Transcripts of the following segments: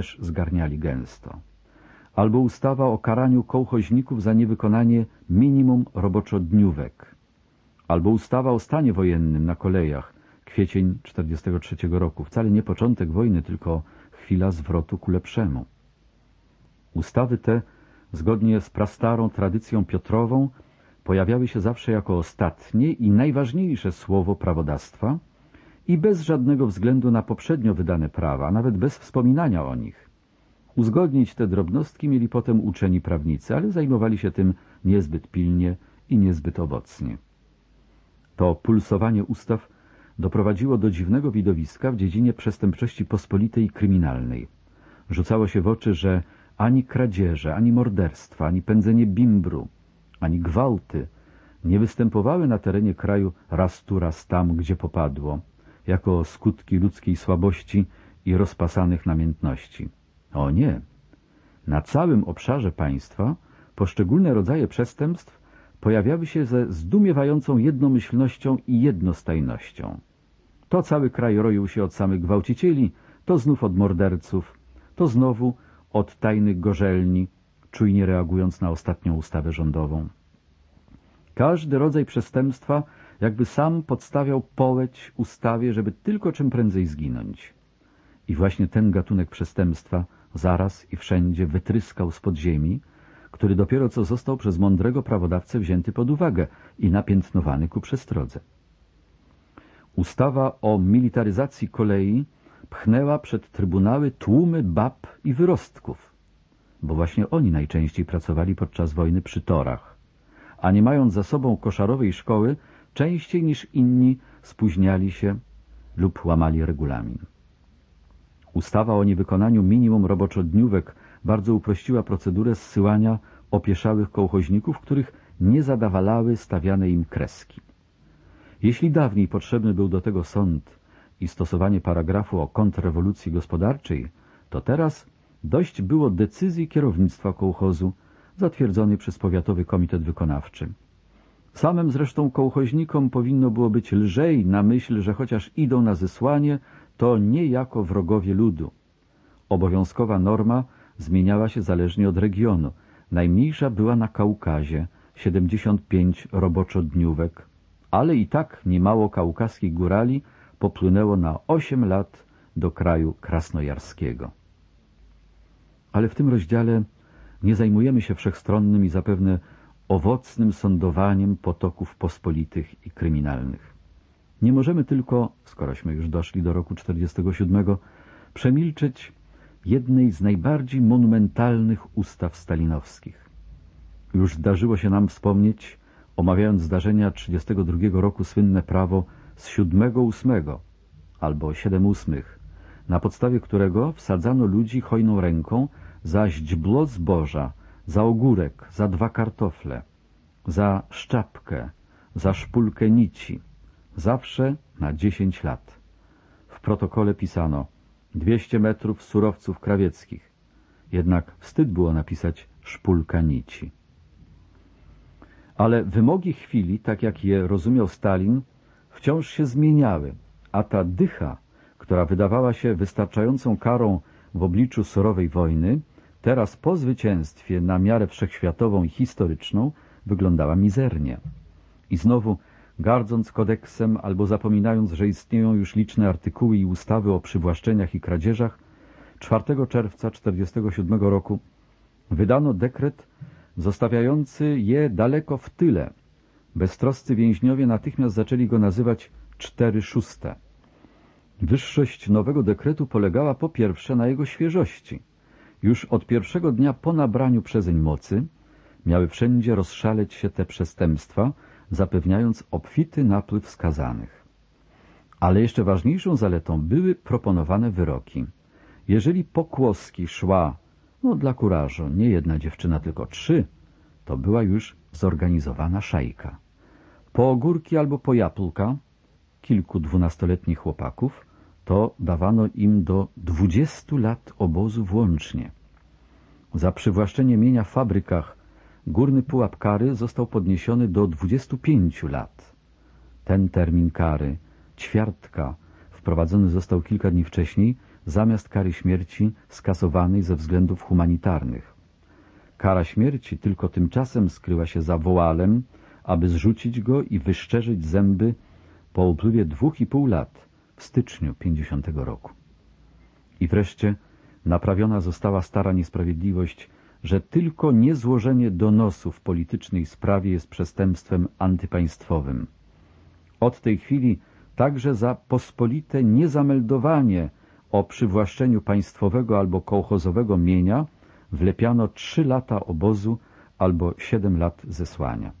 też zgarniali gęsto. Albo ustawa o karaniu kołchoźników za niewykonanie minimum roboczodniówek. Albo ustawa o stanie wojennym na kolejach, kwiecień 43 roku. Wcale nie początek wojny, tylko chwila zwrotu ku lepszemu. Ustawy te, zgodnie z prastarą tradycją Piotrową, pojawiały się zawsze jako ostatnie i najważniejsze słowo prawodawstwa i bez żadnego względu na poprzednio wydane prawa, nawet bez wspominania o nich. Uzgodnić te drobnostki mieli potem uczeni prawnicy, ale zajmowali się tym niezbyt pilnie i niezbyt owocnie. To pulsowanie ustaw doprowadziło do dziwnego widowiska w dziedzinie przestępczości pospolitej i kryminalnej. Rzucało się w oczy, że ani kradzieże, ani morderstwa, ani pędzenie bimbru, ani gwałty nie występowały na terenie kraju raz tu, raz tam, gdzie popadło, jako skutki ludzkiej słabości i rozpasanych namiętności. O nie! Na całym obszarze państwa poszczególne rodzaje przestępstw pojawiały się ze zdumiewającą jednomyślnością i jednostajnością. To cały kraj roił się od samych gwałcicieli, to znów od morderców, to znowu od tajnych gorzelni, czujnie reagując na ostatnią ustawę rządową. Każdy rodzaj przestępstwa jakby sam podstawiał połeć ustawie, żeby tylko czym prędzej zginąć. I właśnie ten gatunek przestępstwa zaraz i wszędzie wytryskał z podziemi, który dopiero co został przez mądrego prawodawcę wzięty pod uwagę i napiętnowany ku przestrodze. Ustawa o militaryzacji kolei pchnęła przed trybunały tłumy bab i wyrostków, bo właśnie oni najczęściej pracowali podczas wojny przy torach, a nie mając za sobą koszarowej szkoły, częściej niż inni spóźniali się lub łamali regulamin. Ustawa o niewykonaniu minimum roboczodniówek bardzo uprościła procedurę zsyłania opieszałych kołchoźników, których nie zadawalały stawiane im kreski. Jeśli dawniej potrzebny był do tego sąd i stosowanie paragrafu o kontrrewolucji gospodarczej, to teraz dość było decyzji kierownictwa kołchozu zatwierdzonej przez Powiatowy Komitet Wykonawczy. Samym zresztą kołchoźnikom powinno było być lżej na myśl, że chociaż idą na zesłanie, to nie jako wrogowie ludu. Obowiązkowa norma zmieniała się zależnie od regionu. Najmniejsza była na Kaukazie, 75 roboczodniówek, ale i tak niemało kaukaskich górali popłynęło na 8 lat do kraju krasnojarskiego. Ale w tym rozdziale nie zajmujemy się wszechstronnym i zapewne owocnym sądowaniem potoków pospolitych i kryminalnych. Nie możemy tylko, skorośmy już doszli do roku 47, przemilczeć jednej z najbardziej monumentalnych ustaw stalinowskich. Już zdarzyło się nam wspomnieć, omawiając zdarzenia 32 roku słynne prawo z 7-8 albo 7-8, na podstawie którego wsadzano ludzi hojną ręką za źdźblo zboża, za ogórek, za dwa kartofle, za szczapkę, za szpulkę nici, zawsze na 10 lat. W protokole pisano 200 metrów surowców krawieckich, jednak wstyd było napisać szpulka nici. Ale wymogi chwili, tak jak je rozumiał Stalin, wciąż się zmieniały, a ta dycha, która wydawała się wystarczającą karą w obliczu surowej wojny, teraz po zwycięstwie na miarę wszechświatową i historyczną wyglądała mizernie. I znowu, gardząc kodeksem albo zapominając, że istnieją już liczne artykuły i ustawy o przywłaszczeniach i kradzieżach, 4 czerwca 1947 roku wydano dekret zostawiający je daleko w tyle. Beztroscy więźniowie natychmiast zaczęli go nazywać cztery szóste. Wyższość nowego dekretu polegała po pierwsze na jego świeżości. Już od pierwszego dnia po nabraniu przezeń mocy miały wszędzie rozszaleć się te przestępstwa, zapewniając obfity napływ skazanych. Ale jeszcze ważniejszą zaletą były proponowane wyroki. Jeżeli pokłoski szła, no dla kurażu, nie jedna dziewczyna, tylko trzy, to była już zorganizowana szajka. Po ogórki albo po jabłka, kilku dwunastoletnich chłopaków, to dawano im do dwudziestu lat obozu włącznie. Za przywłaszczenie mienia w fabrykach górny pułap kary został podniesiony do 25 lat. Ten termin kary, ćwiartka, wprowadzony został kilka dni wcześniej, zamiast kary śmierci skasowanej ze względów humanitarnych. Kara śmierci tylko tymczasem skryła się za woalem, aby zrzucić go i wyszczerzyć zęby po upływie dwóch i pół lat w styczniu 50 roku. I wreszcie naprawiona została stara niesprawiedliwość, że tylko niezłożenie donosu w politycznej sprawie jest przestępstwem antypaństwowym. Od tej chwili także za pospolite niezameldowanie o przywłaszczeniu państwowego albo kołchozowego mienia wlepiano trzy lata obozu albo siedem lat zesłania.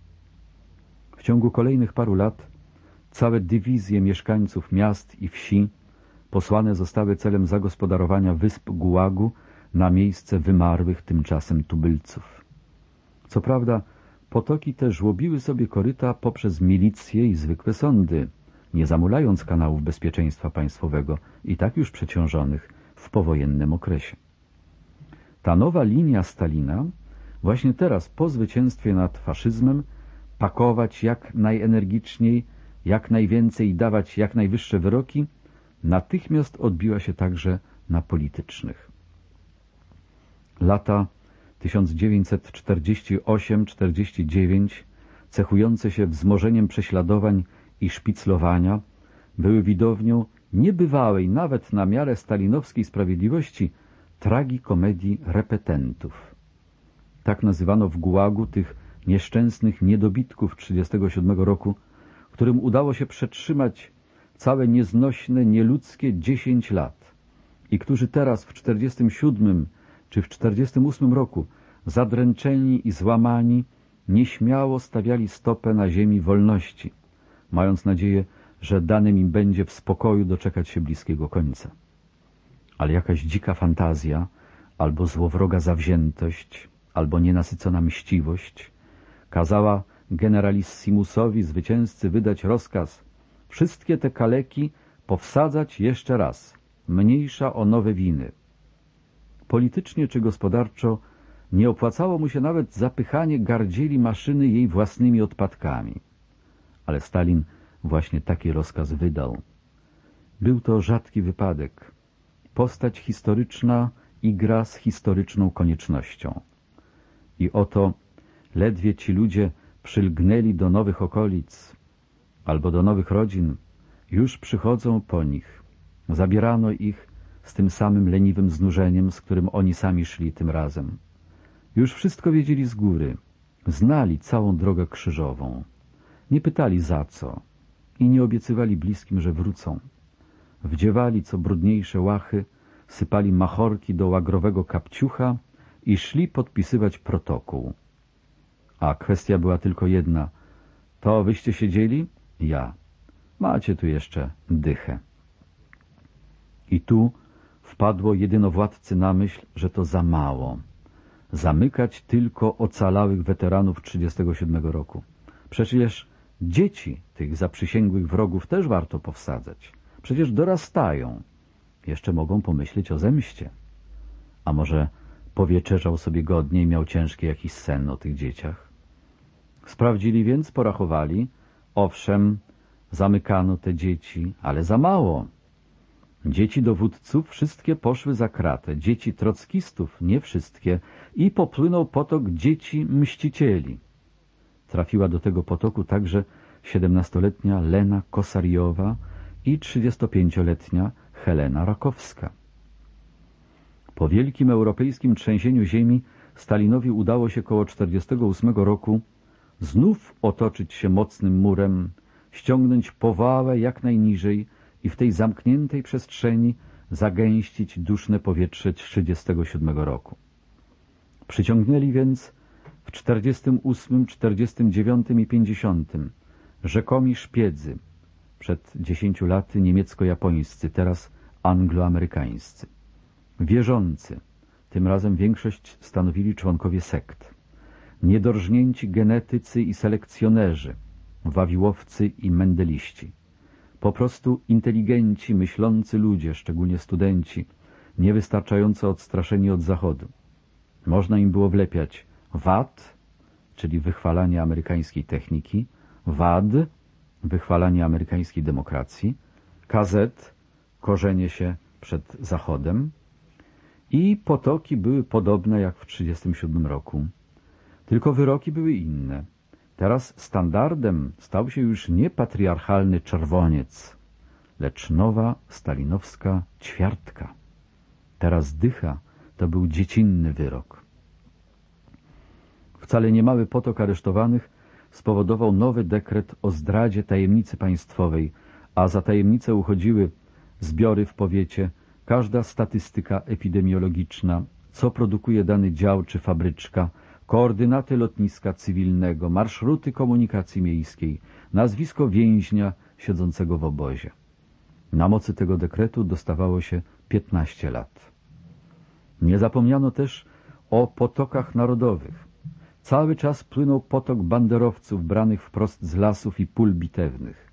W ciągu kolejnych paru lat całe dywizje mieszkańców miast i wsi posłane zostały celem zagospodarowania wysp Gułagu na miejsce wymarłych tymczasem tubylców. Co prawda potoki te żłobiły sobie koryta poprzez milicje i zwykłe sądy, nie zamulając kanałów bezpieczeństwa państwowego i tak już przeciążonych w powojennym okresie. Ta nowa linia Stalina właśnie teraz po zwycięstwie nad faszyzmem pakować jak najenergiczniej, jak najwięcej dawać jak najwyższe wyroki, natychmiast odbiła się także na politycznych. Lata 1948-49, cechujące się wzmożeniem prześladowań i szpiclowania, były widownią niebywałej nawet na miarę stalinowskiej sprawiedliwości tragikomedii repetentów. Tak nazywano w Gułagu tych nieszczęsnych niedobitków 1937 roku, którym udało się przetrzymać całe nieznośne, nieludzkie 10 lat i którzy teraz w 1947 czy w 1948 roku zadręczeni i złamani nieśmiało stawiali stopę na ziemi wolności, mając nadzieję, że danym im będzie w spokoju doczekać się bliskiego końca. Ale jakaś dzika fantazja, albo złowroga zawziętość, albo nienasycona mściwość kazała generalissimusowi zwycięzcy wydać rozkaz wszystkie te kaleki powsadzać jeszcze raz, mniejsza o nowe winy. Politycznie czy gospodarczo nie opłacało mu się nawet zapychanie gardzieli maszyny jej własnymi odpadkami. Ale Stalin właśnie taki rozkaz wydał. Był to rzadki wypadek. Postać historyczna igra z historyczną koniecznością. I oto ledwie ci ludzie przylgnęli do nowych okolic albo do nowych rodzin, już przychodzą po nich. Zabierano ich z tym samym leniwym znużeniem, z którym oni sami szli tym razem. Już wszystko wiedzieli z góry, znali całą drogę krzyżową. Nie pytali za co i nie obiecywali bliskim, że wrócą. Wdziewali co brudniejsze łachy, sypali machorki do łagrowego kapciucha i szli podpisywać protokół. A kwestia była tylko jedna. To wyście siedzieli? Ja. Macie tu jeszcze dychę. I tu wpadło jedynowładcy na myśl, że to za mało. Zamykać tylko ocalałych weteranów 37 roku. Przecież dzieci tych zaprzysięgłych wrogów też warto powsadzać. Przecież dorastają. Jeszcze mogą pomyśleć o zemście. A może powieczerzał sobie godnie i miał ciężki jakiś sen o tych dzieciach? Sprawdzili więc, porachowali. Owszem, zamykano te dzieci, ale za mało. Dzieci dowódców wszystkie poszły za kratę, dzieci trockistów nie wszystkie i popłynął potok dzieci mścicieli. Trafiła do tego potoku także siedemnastoletnia Lena Kosariowa i trzydziestopięcioletnia Helena Rakowska. Po wielkim europejskim trzęsieniu ziemi Stalinowi udało się koło 48 roku znów otoczyć się mocnym murem, ściągnąć powałę jak najniżej i w tej zamkniętej przestrzeni zagęścić duszne powietrze 37 roku. Przyciągnęli więc w 48, 49 i 50 rzekomi szpiedzy, przed dziesięciu laty niemiecko-japońscy, teraz angloamerykańscy. Wierzący, tym razem większość stanowili członkowie sekt niedorżnięci genetycy i selekcjonerzy, wawiłowcy i mendeliści. Po prostu inteligenci, myślący ludzie, szczególnie studenci, niewystarczająco odstraszeni od Zachodu. Można im było wlepiać WAD, czyli wychwalanie amerykańskiej techniki, WAD, wychwalanie amerykańskiej demokracji, KZ, korzenie się przed zachodem i potoki były podobne jak w 1937 roku. Tylko wyroki były inne. Teraz standardem stał się już nie patriarchalny czerwoniec, lecz nowa stalinowska ćwiartka. Teraz dycha to był dziecinny wyrok. Wcale niemały potok aresztowanych spowodował nowy dekret o zdradzie tajemnicy państwowej, a za tajemnicę uchodziły zbiory w powiecie, każda statystyka epidemiologiczna, co produkuje dany dział czy fabryczka, koordynaty lotniska cywilnego, marszruty komunikacji miejskiej, nazwisko więźnia siedzącego w obozie. Na mocy tego dekretu dostawało się 15 lat. Nie zapomniano też o potokach narodowych. Cały czas płynął potok banderowców branych wprost z lasów i pól bitewnych.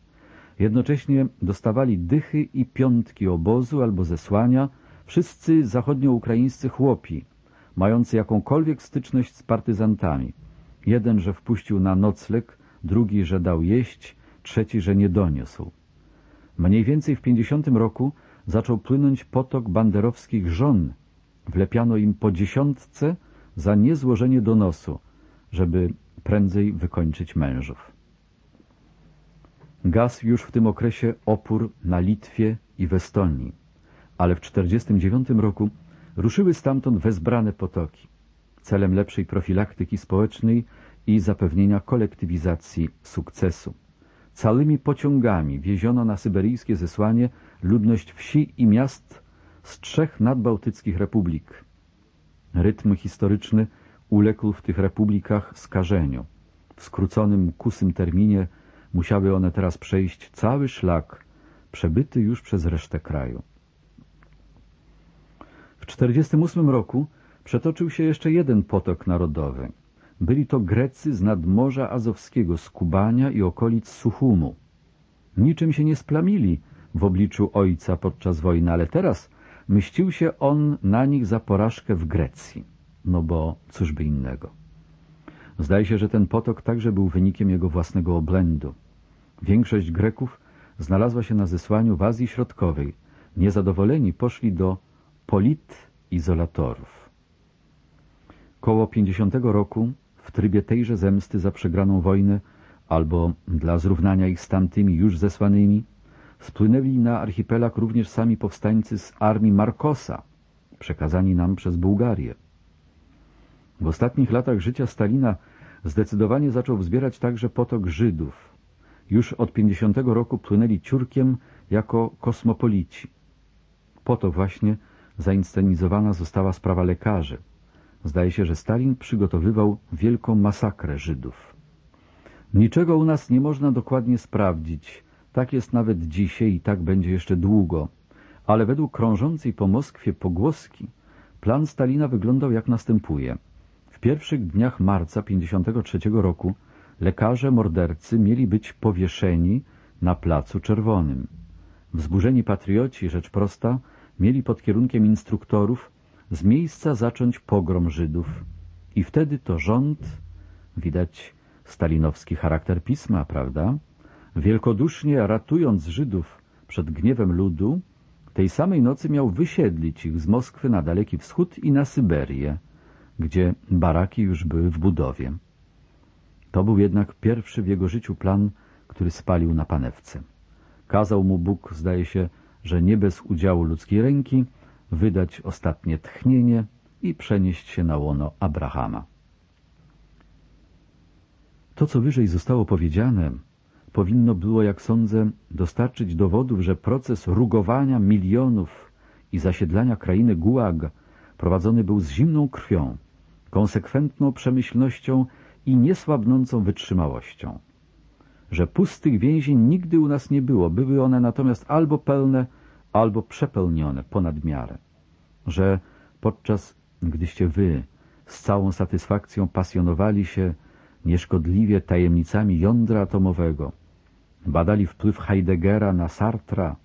Jednocześnie dostawali dychy i piątki obozu albo zesłania wszyscy zachodnioukraińscy chłopi, mający jakąkolwiek styczność z partyzantami. Jeden, że wpuścił na nocleg, drugi, że dał jeść, trzeci, że nie doniósł. Mniej więcej w pięćdziesiątym roku zaczął płynąć potok banderowskich żon. Wlepiano im po dziesiątce za niezłożenie donosu, żeby prędzej wykończyć mężów. Gasł już w tym okresie opór na Litwie i w Estonii, ale w 1949 roku ruszyły stamtąd wezbrane potoki, celem lepszej profilaktyki społecznej i zapewnienia kolektywizacji sukcesu. Całymi pociągami wieziono na syberyjskie zesłanie ludność wsi i miast z trzech nadbałtyckich republik. Rytm historyczny uległ w tych republikach skażeniu. W skróconym, kusym terminie musiały one teraz przejść cały szlak przebyty już przez resztę kraju. W 1948 roku przetoczył się jeszcze jeden potok narodowy. Byli to Grecy z nadmorza azowskiego, z Kubania i okolic Suchumu. Niczym się nie splamili w obliczu ojca podczas wojny, ale teraz mścił się on na nich za porażkę w Grecji. No bo cóż by innego. Zdaje się, że ten potok także był wynikiem jego własnego obłędu. Większość Greków znalazła się na zesłaniu w Azji Środkowej. Niezadowoleni poszli do polit-izolatorów. Koło 50 roku, w trybie tejże zemsty za przegraną wojnę, albo dla zrównania ich z tamtymi już zesłanymi, spłynęli na archipelag również sami powstańcy z armii Markosa, przekazani nam przez Bułgarię. W ostatnich latach życia Stalina zdecydowanie zaczął wzbierać także potok Żydów. Już od 50 roku płynęli ciurkiem jako kosmopolici. Po to właśnie zainscenizowana została sprawa lekarzy. Zdaje się, że Stalin przygotowywał wielką masakrę Żydów. Niczego u nas nie można dokładnie sprawdzić. Tak jest nawet dzisiaj i tak będzie jeszcze długo. Ale według krążącej po Moskwie pogłoski plan Stalina wyglądał jak następuje. W pierwszych dniach marca 53 roku lekarze mordercy mieli być powieszeni na Placu Czerwonym. Wzburzeni patrioci, rzecz prosta, mieli pod kierunkiem instruktorów z miejsca zacząć pogrom Żydów. I wtedy to rząd, widać stalinowski charakter pisma, prawda? Wielkodusznie ratując Żydów przed gniewem ludu, tej samej nocy miał wysiedlić ich z Moskwy na Daleki Wschód i na Syberię, gdzie baraki już były w budowie. To był jednak pierwszy w jego życiu plan, który spalił na panewce. Kazał mu Bóg, zdaje się, że nie bez udziału ludzkiej ręki, wydać ostatnie tchnienie i przenieść się na łono Abrahama. To, co wyżej zostało powiedziane, powinno było, jak sądzę, dostarczyć dowodów, że proces rugowania milionów i zasiedlania krainy Gulag prowadzony był z zimną krwią, konsekwentną przemyślnością i niesłabnącą wytrzymałością. Że pustych więzień nigdy u nas nie było, były one natomiast albo pełne, albo przepełnione ponad miarę. Że podczas gdyście wy z całą satysfakcją pasjonowali się nieszkodliwie tajemnicami jądra atomowego, badali wpływ Heideggera na Sartra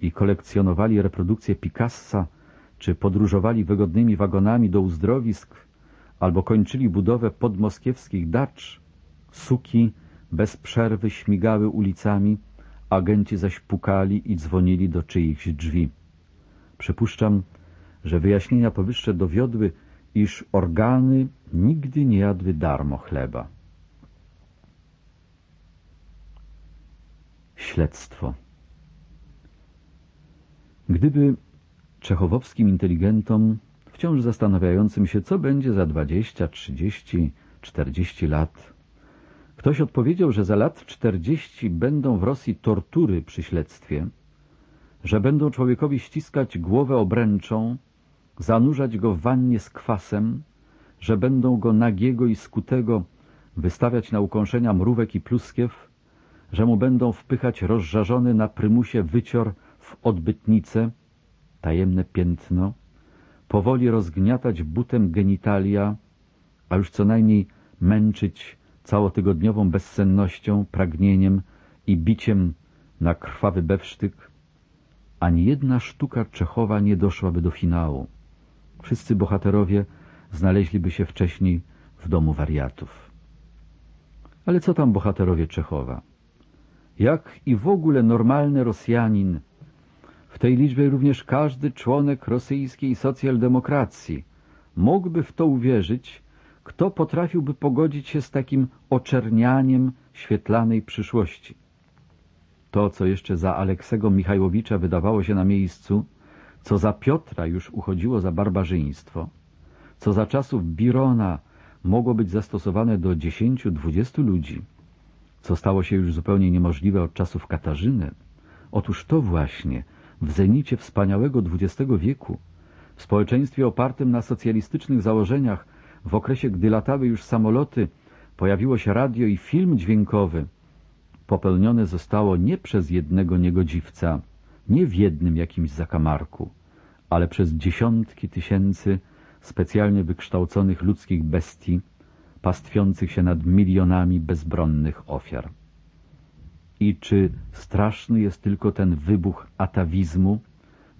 i kolekcjonowali reprodukcje Picassa, czy podróżowali wygodnymi wagonami do uzdrowisk, albo kończyli budowę podmoskiewskich dacz, suki bez przerwy śmigały ulicami, agenci zaś pukali i dzwonili do czyichś drzwi. Przypuszczam, że wyjaśnienia powyższe dowiodły, iż organy nigdy nie jadły darmo chleba. Śledztwo Gdyby czechowowskim inteligentom, wciąż zastanawiającym się, co będzie za 20, 30, 40 lat, ktoś odpowiedział, że za lat 40 będą w Rosji tortury przy śledztwie, że będą człowiekowi ściskać głowę obręczą, zanurzać go w wannie z kwasem, że będą go nagiego i skutego wystawiać na ukąszenia mrówek i pluskiew, że mu będą wpychać rozżarzony na prymusie wycior w odbytnicę, tajemne piętno, powoli rozgniatać butem genitalia, a już co najmniej męczyć całotygodniową bezsennością, pragnieniem i biciem na krwawy bewsztyk, ani jedna sztuka Czechowa nie doszłaby do finału. Wszyscy bohaterowie znaleźliby się wcześniej w domu wariatów. Ale co tam bohaterowie Czechowa? Jak i w ogóle normalny Rosjanin, w tej liczbie również każdy członek rosyjskiej socjaldemokracji, mógłby w to uwierzyć, kto potrafiłby pogodzić się z takim oczernianiem świetlanej przyszłości. To, co jeszcze za Aleksego Michajłowicza wydawało się na miejscu, co za Piotra już uchodziło za barbarzyństwo, co za czasów Birona mogło być zastosowane do dziesięciu, dwudziestu ludzi, co stało się już zupełnie niemożliwe od czasów Katarzyny. Otóż to właśnie w zenicie wspaniałego XX wieku, w społeczeństwie opartym na socjalistycznych założeniach, w okresie, gdy latały już samoloty, pojawiło się radio i film dźwiękowy, popełnione zostało nie przez jednego niegodziwca, nie w jednym jakimś zakamarku, ale przez dziesiątki tysięcy specjalnie wykształconych ludzkich bestii, pastwiących się nad milionami bezbronnych ofiar. I czy straszny jest tylko ten wybuch atawizmu,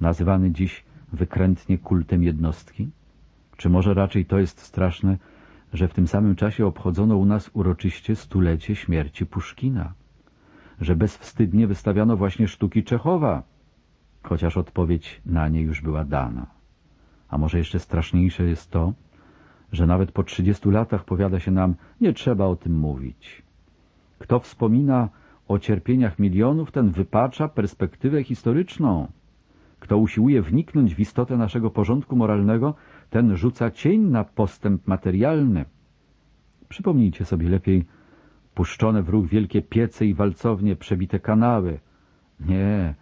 nazywany dziś wykrętnie kultem jednostki? Czy może raczej to jest straszne, że w tym samym czasie obchodzono u nas uroczyście stulecie śmierci Puszkina? Że bezwstydnie wystawiano właśnie sztuki Czechowa, chociaż odpowiedź na nie już była dana. A może jeszcze straszniejsze jest to, że nawet po trzydziestu latach powiada się nam, nie trzeba o tym mówić. Kto wspomina o cierpieniach milionów, ten wypacza perspektywę historyczną. Kto usiłuje wniknąć w istotę naszego porządku moralnego, ten rzuca cień na postęp materialny. Przypomnijcie sobie lepiej puszczone w ruch wielkie piece i walcownie, przebite kanały. Nie,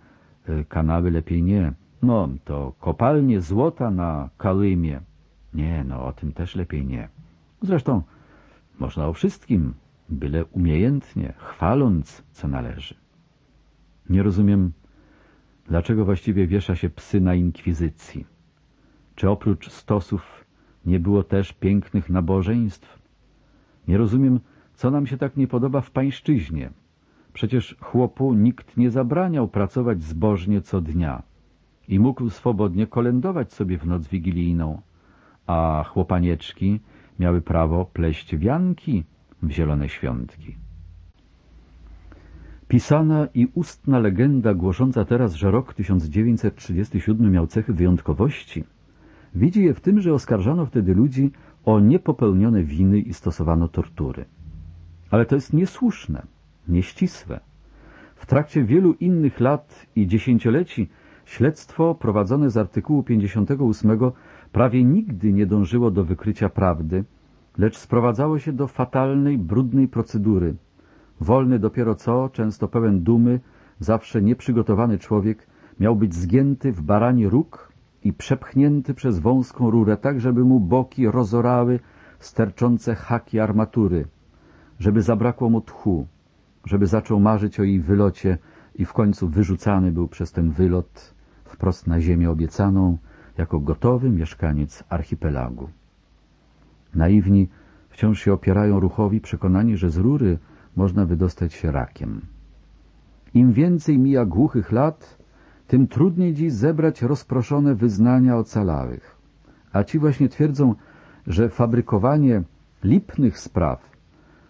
y, kanały lepiej nie. No, to kopalnie złota na Kalymie. Nie, no o tym też lepiej nie. Zresztą można o wszystkim, byle umiejętnie, chwaląc, co należy. Nie rozumiem, dlaczego właściwie wiesza się psy na inkwizycji. Czy oprócz stosów nie było też pięknych nabożeństw? Nie rozumiem, co nam się tak nie podoba w pańszczyźnie. Przecież chłopu nikt nie zabraniał pracować zbożnie co dnia i mógł swobodnie kolędować sobie w noc wigilijną, a chłopanieczki miały prawo pleść wianki w zielone świątki. Pisana i ustna legenda głosząca teraz, że rok 1937 miał cechy wyjątkowości, widzi je w tym, że oskarżano wtedy ludzi o niepopełnione winy i stosowano tortury. Ale to jest niesłuszne, nieścisłe. W trakcie wielu innych lat i dziesięcioleci śledztwo prowadzone z artykułu 58 prawie nigdy nie dążyło do wykrycia prawdy, lecz sprowadzało się do fatalnej, brudnej procedury. Wolny dopiero co, często pełen dumy, zawsze nieprzygotowany człowiek miał być zgięty w barani róg i przepchnięty przez wąską rurę, tak żeby mu boki rozorały sterczące haki armatury, żeby zabrakło mu tchu, żeby zaczął marzyć o jej wylocie i w końcu wyrzucany był przez ten wylot wprost na ziemię obiecaną, jako gotowy mieszkaniec archipelagu. Naiwni wciąż się opierają ruchowi, przekonani, że z rury można wydostać się rakiem. Im więcej mija głuchych lat, tym trudniej dziś zebrać rozproszone wyznania ocalałych. A ci właśnie twierdzą, że fabrykowanie lipnych spraw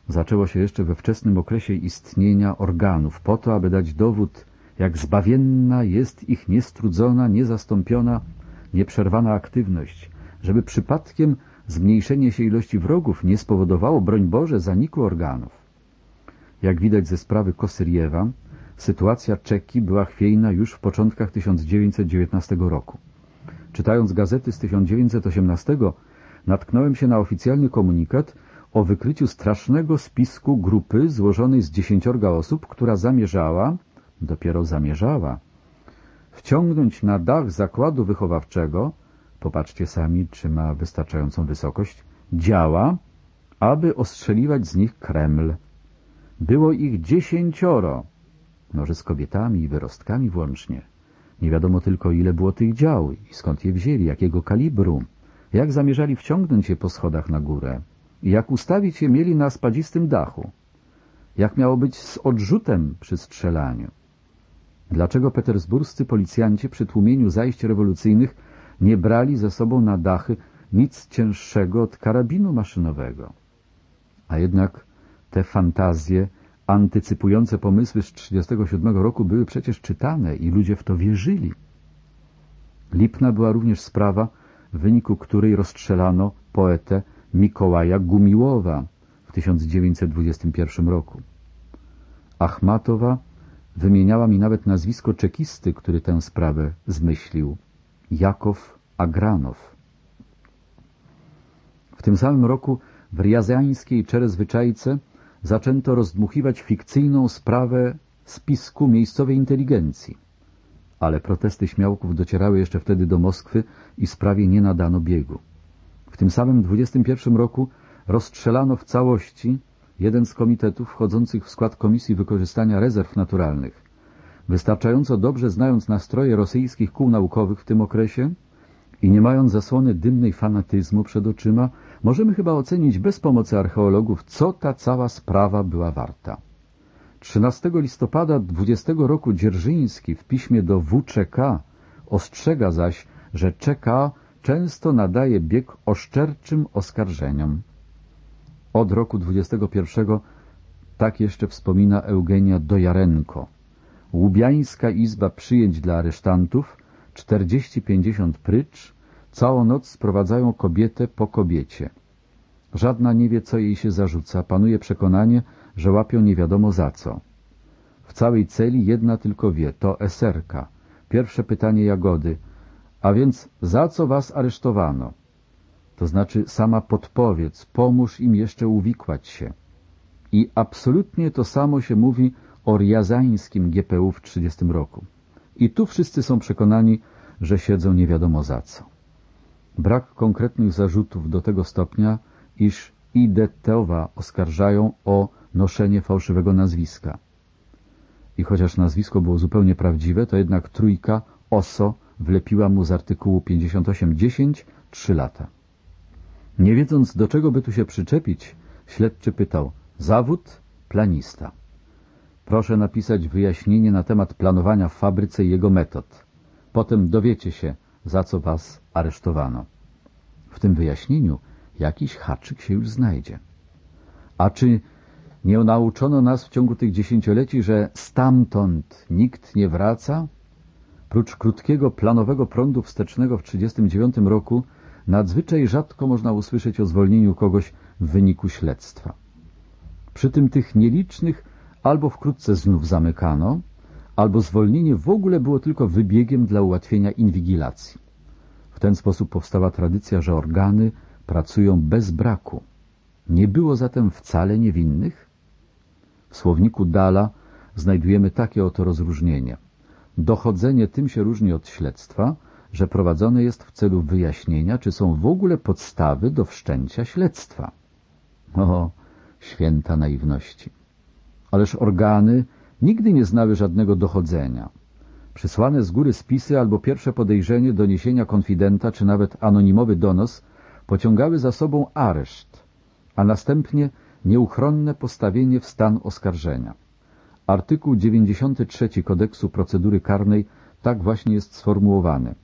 zaczęło się jeszcze we wczesnym okresie istnienia organów, po to, aby dać dowód jak zbawienna jest ich niestrudzona, niezastąpiona, nieprzerwana aktywność, żeby przypadkiem zmniejszenie się ilości wrogów nie spowodowało, broń Boże, zaniku organów. Jak widać ze sprawy Kosyriewa, sytuacja Czeki była chwiejna już w początkach 1919 roku. Czytając gazety z 1918 natknąłem się na oficjalny komunikat o wykryciu strasznego spisku grupy złożonej z dziesięciorga osób, która zamierzała, dopiero zamierzała, wciągnąć na dach zakładu wychowawczego, popatrzcie sami, czy ma wystarczającą wysokość, działa, aby ostrzeliwać z nich Kreml. Było ich dziesięcioro, może z kobietami i wyrostkami włącznie. Nie wiadomo tylko, ile było tych dział i skąd je wzięli, jakiego kalibru, jak zamierzali wciągnąć je po schodach na górę i jak ustawić je mieli na spadzistym dachu, jak miało być z odrzutem przy strzelaniu. Dlaczego petersburscy policjanci przy tłumieniu zajść rewolucyjnych nie brali ze sobą na dachy nic cięższego od karabinu maszynowego? A jednak te fantazje antycypujące pomysły z 1937 roku były przecież czytane i ludzie w to wierzyli. Lipna była również sprawa, w wyniku której rozstrzelano poetę Mikołaja Gumiłowa w 1921 roku. Achmatowa wymieniała mi nawet nazwisko czekisty, który tę sprawę zmyślił. Jakow Agranow. W tym samym roku w riazańskiej Czerezwyczajce zaczęto rozdmuchiwać fikcyjną sprawę spisku miejscowej inteligencji. Ale protesty śmiałków docierały jeszcze wtedy do Moskwy i sprawie nie nadano biegu. W tym samym 21 roku rozstrzelano w całości jeden z komitetów wchodzących w skład Komisji Wykorzystania Rezerw Naturalnych. Wystarczająco dobrze znając nastroje rosyjskich kół naukowych w tym okresie i nie mając zasłony dymnej fanatyzmu przed oczyma, możemy chyba ocenić bez pomocy archeologów, co ta cała sprawa była warta. 13 listopada 20 roku Dzierżyński w piśmie do WCK ostrzega zaś, że czeka często nadaje bieg oszczerczym oskarżeniom. Od roku 21 tak jeszcze wspomina Eugenia Dojarenko. Łubiańska Izba Przyjęć dla Aresztantów, 40-50 prycz, całą noc sprowadzają kobietę po kobiecie. Żadna nie wie, co jej się zarzuca, panuje przekonanie, że łapią nie wiadomo za co. W całej celi jedna tylko wie, to eserka. Pierwsze pytanie Jagody, a więc za co was aresztowano? To znaczy sama podpowiedz, pomóż im jeszcze uwikłać się. I absolutnie to samo się mówi o riazańskim GPU w 30 roku. I tu wszyscy są przekonani, że siedzą nie wiadomo za co. Brak konkretnych zarzutów do tego stopnia, iż Idetowa oskarżają o noszenie fałszywego nazwiska. I chociaż nazwisko było zupełnie prawdziwe, to jednak trójka OSO wlepiła mu z artykułu 58.10 trzy lata. Nie wiedząc, do czego by tu się przyczepić, śledczy pytał, zawód planista. Proszę napisać wyjaśnienie na temat planowania w fabryce i jego metod. Potem dowiecie się, za co was aresztowano. W tym wyjaśnieniu jakiś haczyk się już znajdzie. A czy nie nauczono nas w ciągu tych dziesięcioleci, że stamtąd nikt nie wraca? Prócz krótkiego planowego prądu wstecznego w 1939 roku nadzwyczaj rzadko można usłyszeć o zwolnieniu kogoś w wyniku śledztwa. Przy tym tych nielicznych albo wkrótce znów zamykano, albo zwolnienie w ogóle było tylko wybiegiem dla ułatwienia inwigilacji. W ten sposób powstała tradycja, że organy pracują bez braku. Nie było zatem wcale niewinnych? W słowniku Dala znajdujemy takie oto rozróżnienie. Dochodzenie tym się różni od śledztwa, że prowadzone jest w celu wyjaśnienia, czy są w ogóle podstawy do wszczęcia śledztwa. O, święta naiwności. Ależ organy nigdy nie znały żadnego dochodzenia. Przysłane z góry spisy albo pierwsze podejrzenie doniesienia konfidenta, czy nawet anonimowy donos pociągały za sobą areszt, a następnie nieuchronne postawienie w stan oskarżenia. Artykuł 93 kodeksu procedury karnej tak właśnie jest sformułowany.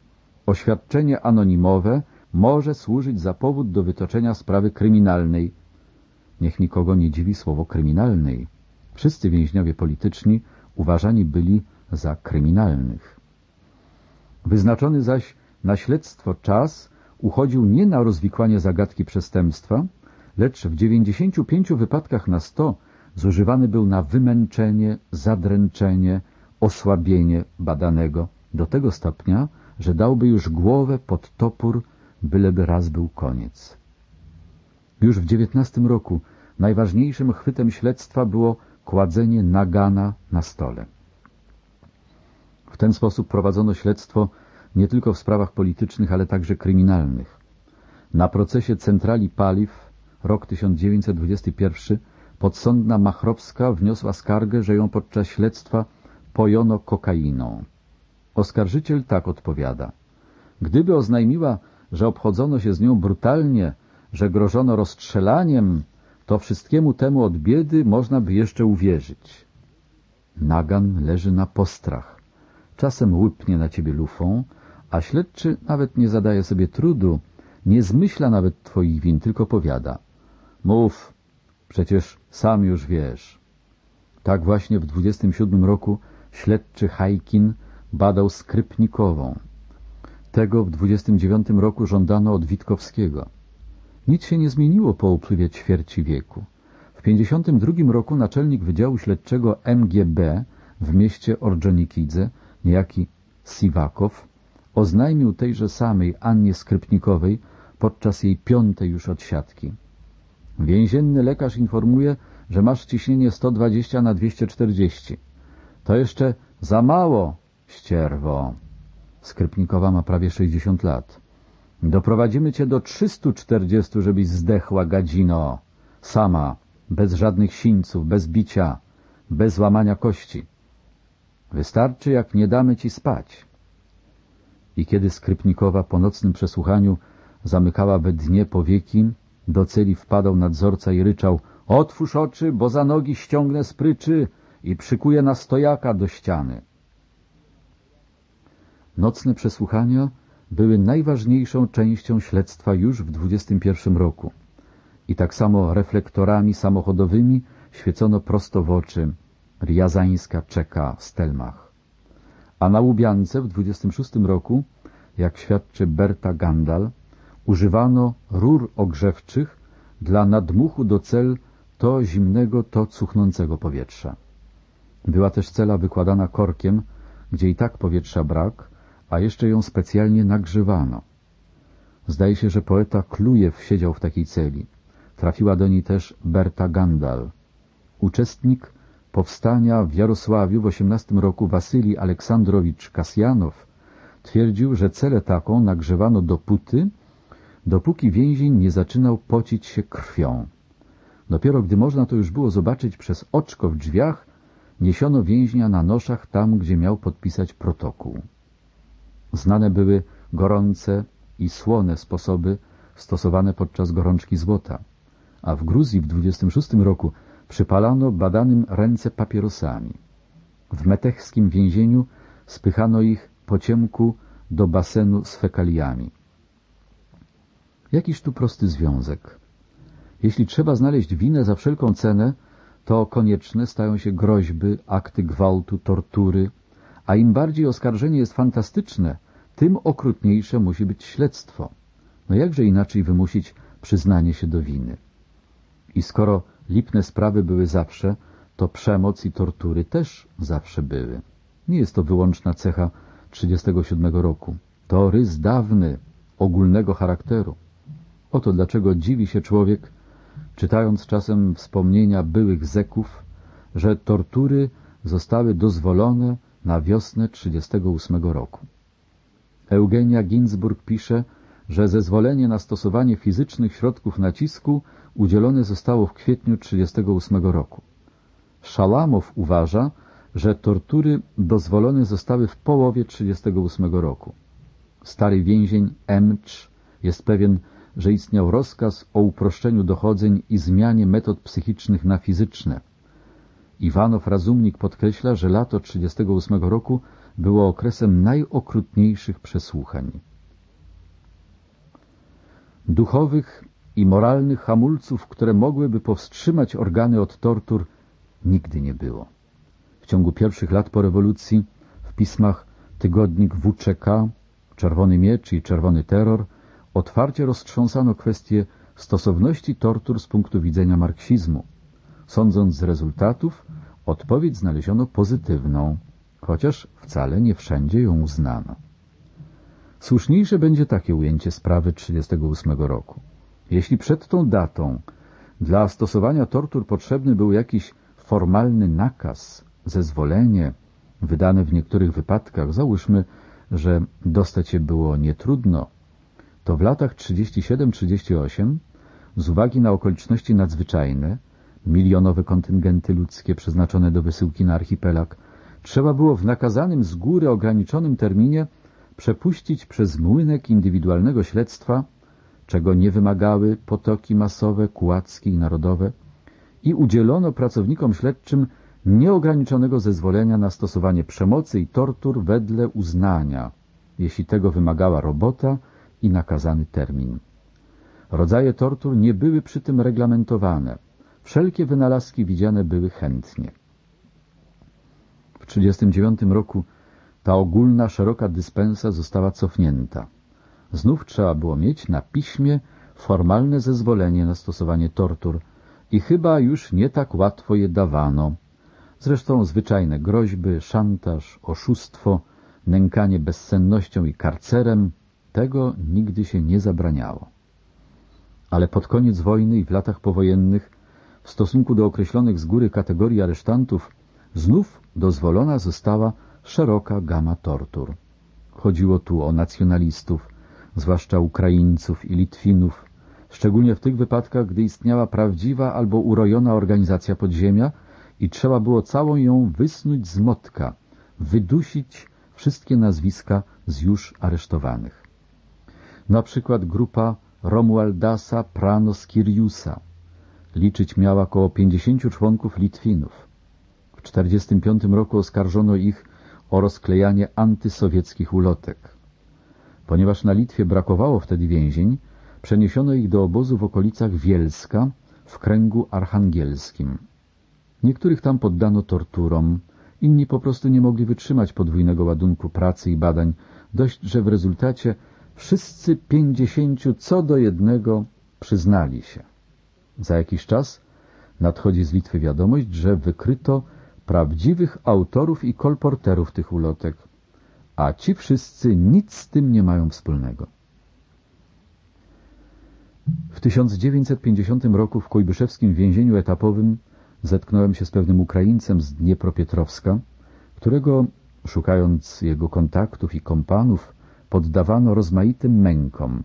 Oświadczenie anonimowe może służyć za powód do wytoczenia sprawy kryminalnej. Niech nikogo nie dziwi słowo kryminalnej. Wszyscy więźniowie polityczni uważani byli za kryminalnych. Wyznaczony zaś na śledztwo czas uchodził nie na rozwikłanie zagadki przestępstwa, lecz w 95 wypadkach na 100 zużywany był na wymęczenie, zadręczenie, osłabienie badanego do tego stopnia, że dałby już głowę pod topór, byleby raz był koniec. Już w dziewiętnastym roku najważniejszym chwytem śledztwa było kładzenie nagana na stole. W ten sposób prowadzono śledztwo nie tylko w sprawach politycznych, ale także kryminalnych. Na procesie Centrali Paliw, rok 1921, podsądna Machrowska wniosła skargę, że ją podczas śledztwa pojono kokainą. Oskarżyciel tak odpowiada. Gdyby oznajmiła, że obchodzono się z nią brutalnie, że grożono rozstrzelaniem, to wszystkiemu temu od biedy można by jeszcze uwierzyć. Nagan leży na postrach. Czasem łypnie na ciebie lufą, a śledczy nawet nie zadaje sobie trudu, nie zmyśla nawet twoich win, tylko powiada. Mów, przecież sam już wiesz. Tak właśnie w 27 roku śledczy Hajkin badał Skrypnikową. Tego w 29 roku żądano od Witkowskiego. Nic się nie zmieniło po upływie ćwierci wieku. W 52 roku naczelnik Wydziału Śledczego MGB w mieście Orjonikidze, niejaki Siwakow, oznajmił tejże samej Annie Skrypnikowej podczas jej piątej już odsiadki. Więzienny lekarz informuje, że masz ciśnienie 120 na 240. To jeszcze za mało, ścierwo. Skrypnikowa ma prawie 60 lat. Doprowadzimy cię do 340, żebyś zdechła, gadzino. Sama, bez żadnych sińców, bez bicia, bez łamania kości. Wystarczy, jak nie damy ci spać. I kiedy Skrypnikowa po nocnym przesłuchaniu zamykała we dnie powieki, do celi wpadał nadzorca i ryczał — Otwórz oczy, bo za nogi ściągnę spryczy i przykuję na stojaka do ściany. Nocne przesłuchania były najważniejszą częścią śledztwa już w 21 roku. I tak samo reflektorami samochodowymi świecono prosto w oczy Riazańska czeka Stelmach. A na Łubiance w 26 roku, jak świadczy Berta Gandal, używano rur ogrzewczych dla nadmuchu do cel to zimnego, to cuchnącego powietrza. Była też cela wykładana korkiem, gdzie i tak powietrza brak, a jeszcze ją specjalnie nagrzewano. Zdaje się, że poeta Klujew siedział w takiej celi. Trafiła do niej też Berta Gandal. Uczestnik powstania w Jarosławiu w XVIII roku Wasylii Aleksandrowicz Kasjanow twierdził, że celę taką nagrzewano dopóty, dopóki więzień nie zaczynał pocić się krwią. Dopiero gdy można to już było zobaczyć przez oczko w drzwiach, niesiono więźnia na noszach tam, gdzie miał podpisać protokół. Znane były gorące i słone sposoby stosowane podczas gorączki złota, a w Gruzji w 26 roku przypalano badanym ręce papierosami. W metechskim więzieniu spychano ich po ciemku do basenu z fekaliami. Jakiż tu prosty związek? Jeśli trzeba znaleźć winę za wszelką cenę, to konieczne stają się groźby, akty gwałtu, tortury, a im bardziej oskarżenie jest fantastyczne, tym okrutniejsze musi być śledztwo. No jakże inaczej wymusić przyznanie się do winy? I skoro lipne sprawy były zawsze, to przemoc i tortury też zawsze były. Nie jest to wyłączna cecha 1937 roku. To rys dawny, ogólnego charakteru. Oto dlaczego dziwi się człowiek, czytając czasem wspomnienia byłych zeków, że tortury zostały dozwolone na wiosnę 1938 roku. Eugenia Ginsburg pisze, że zezwolenie na stosowanie fizycznych środków nacisku udzielone zostało w kwietniu 1938 roku. Szalamow uważa, że tortury dozwolone zostały w połowie 1938 roku. Stary więzień Emcz jest pewien, że istniał rozkaz o uproszczeniu dochodzeń i zmianie metod psychicznych na fizyczne. Iwanow Razumnik podkreśla, że lato 1938 roku było okresem najokrutniejszych przesłuchań. Duchowych i moralnych hamulców, które mogłyby powstrzymać organy od tortur, nigdy nie było. W ciągu pierwszych lat po rewolucji W pismach tygodnik WCK, Czerwony Miecz i Czerwony Terror otwarcie roztrząsano kwestię stosowności tortur z punktu widzenia marksizmu. Sądząc z rezultatów, odpowiedź znaleziono pozytywną, chociaż wcale nie wszędzie ją uznano. Słuszniejsze będzie takie ujęcie sprawy 1938 roku. Jeśli przed tą datą dla stosowania tortur potrzebny był jakiś formalny nakaz, zezwolenie, wydane w niektórych wypadkach, załóżmy, że dostać je było nietrudno, to w latach 37-38 z uwagi na okoliczności nadzwyczajne, milionowe kontyngenty ludzkie przeznaczone do wysyłki na archipelag, trzeba było w nakazanym z góry ograniczonym terminie przepuścić przez młynek indywidualnego śledztwa, czego nie wymagały potoki masowe, kułackie i narodowe, i udzielono pracownikom śledczym nieograniczonego zezwolenia na stosowanie przemocy i tortur wedle uznania, jeśli tego wymagała robota i nakazany termin. Rodzaje tortur nie były przy tym reglamentowane. Wszelkie wynalazki widziane były chętnie. W 1939 roku ta ogólna, szeroka dyspensa została cofnięta. Znów trzeba było mieć na piśmie formalne zezwolenie na stosowanie tortur i chyba już nie tak łatwo je dawano. Zresztą zwyczajne groźby, szantaż, oszustwo, nękanie bezsennością i karcerem, tego nigdy się nie zabraniało. Ale pod koniec wojny i w latach powojennych w stosunku do określonych z góry kategorii aresztantów znów dozwolona została szeroka gama tortur. Chodziło tu o nacjonalistów, zwłaszcza Ukraińców i Litwinów, szczególnie w tych wypadkach, gdy istniała prawdziwa albo urojona organizacja podziemia i trzeba było całą ją wysnuć z motka, wydusić wszystkie nazwiska z już aresztowanych. Na przykład grupa Romualdasa Pranos Kiriusa. Liczyć miała około 50 członków Litwinów. W 1945 roku oskarżono ich o rozklejanie antysowieckich ulotek. Ponieważ na Litwie brakowało wtedy więzień, przeniesiono ich do obozu w okolicach Wielska w kręgu archangelskim. Niektórych tam poddano torturom, inni po prostu nie mogli wytrzymać podwójnego ładunku pracy i badań, dość, że w rezultacie wszyscy pięćdziesięciu co do jednego przyznali się. Za jakiś czas nadchodzi z Litwy wiadomość, że wykryto prawdziwych autorów i kolporterów tych ulotek, a ci wszyscy nic z tym nie mają wspólnego. W 1950 roku w kujbyszewskim więzieniu etapowym zetknąłem się z pewnym Ukraińcem z Dniepropietrowska, którego, szukając jego kontaktów i kompanów, poddawano rozmaitym mękom.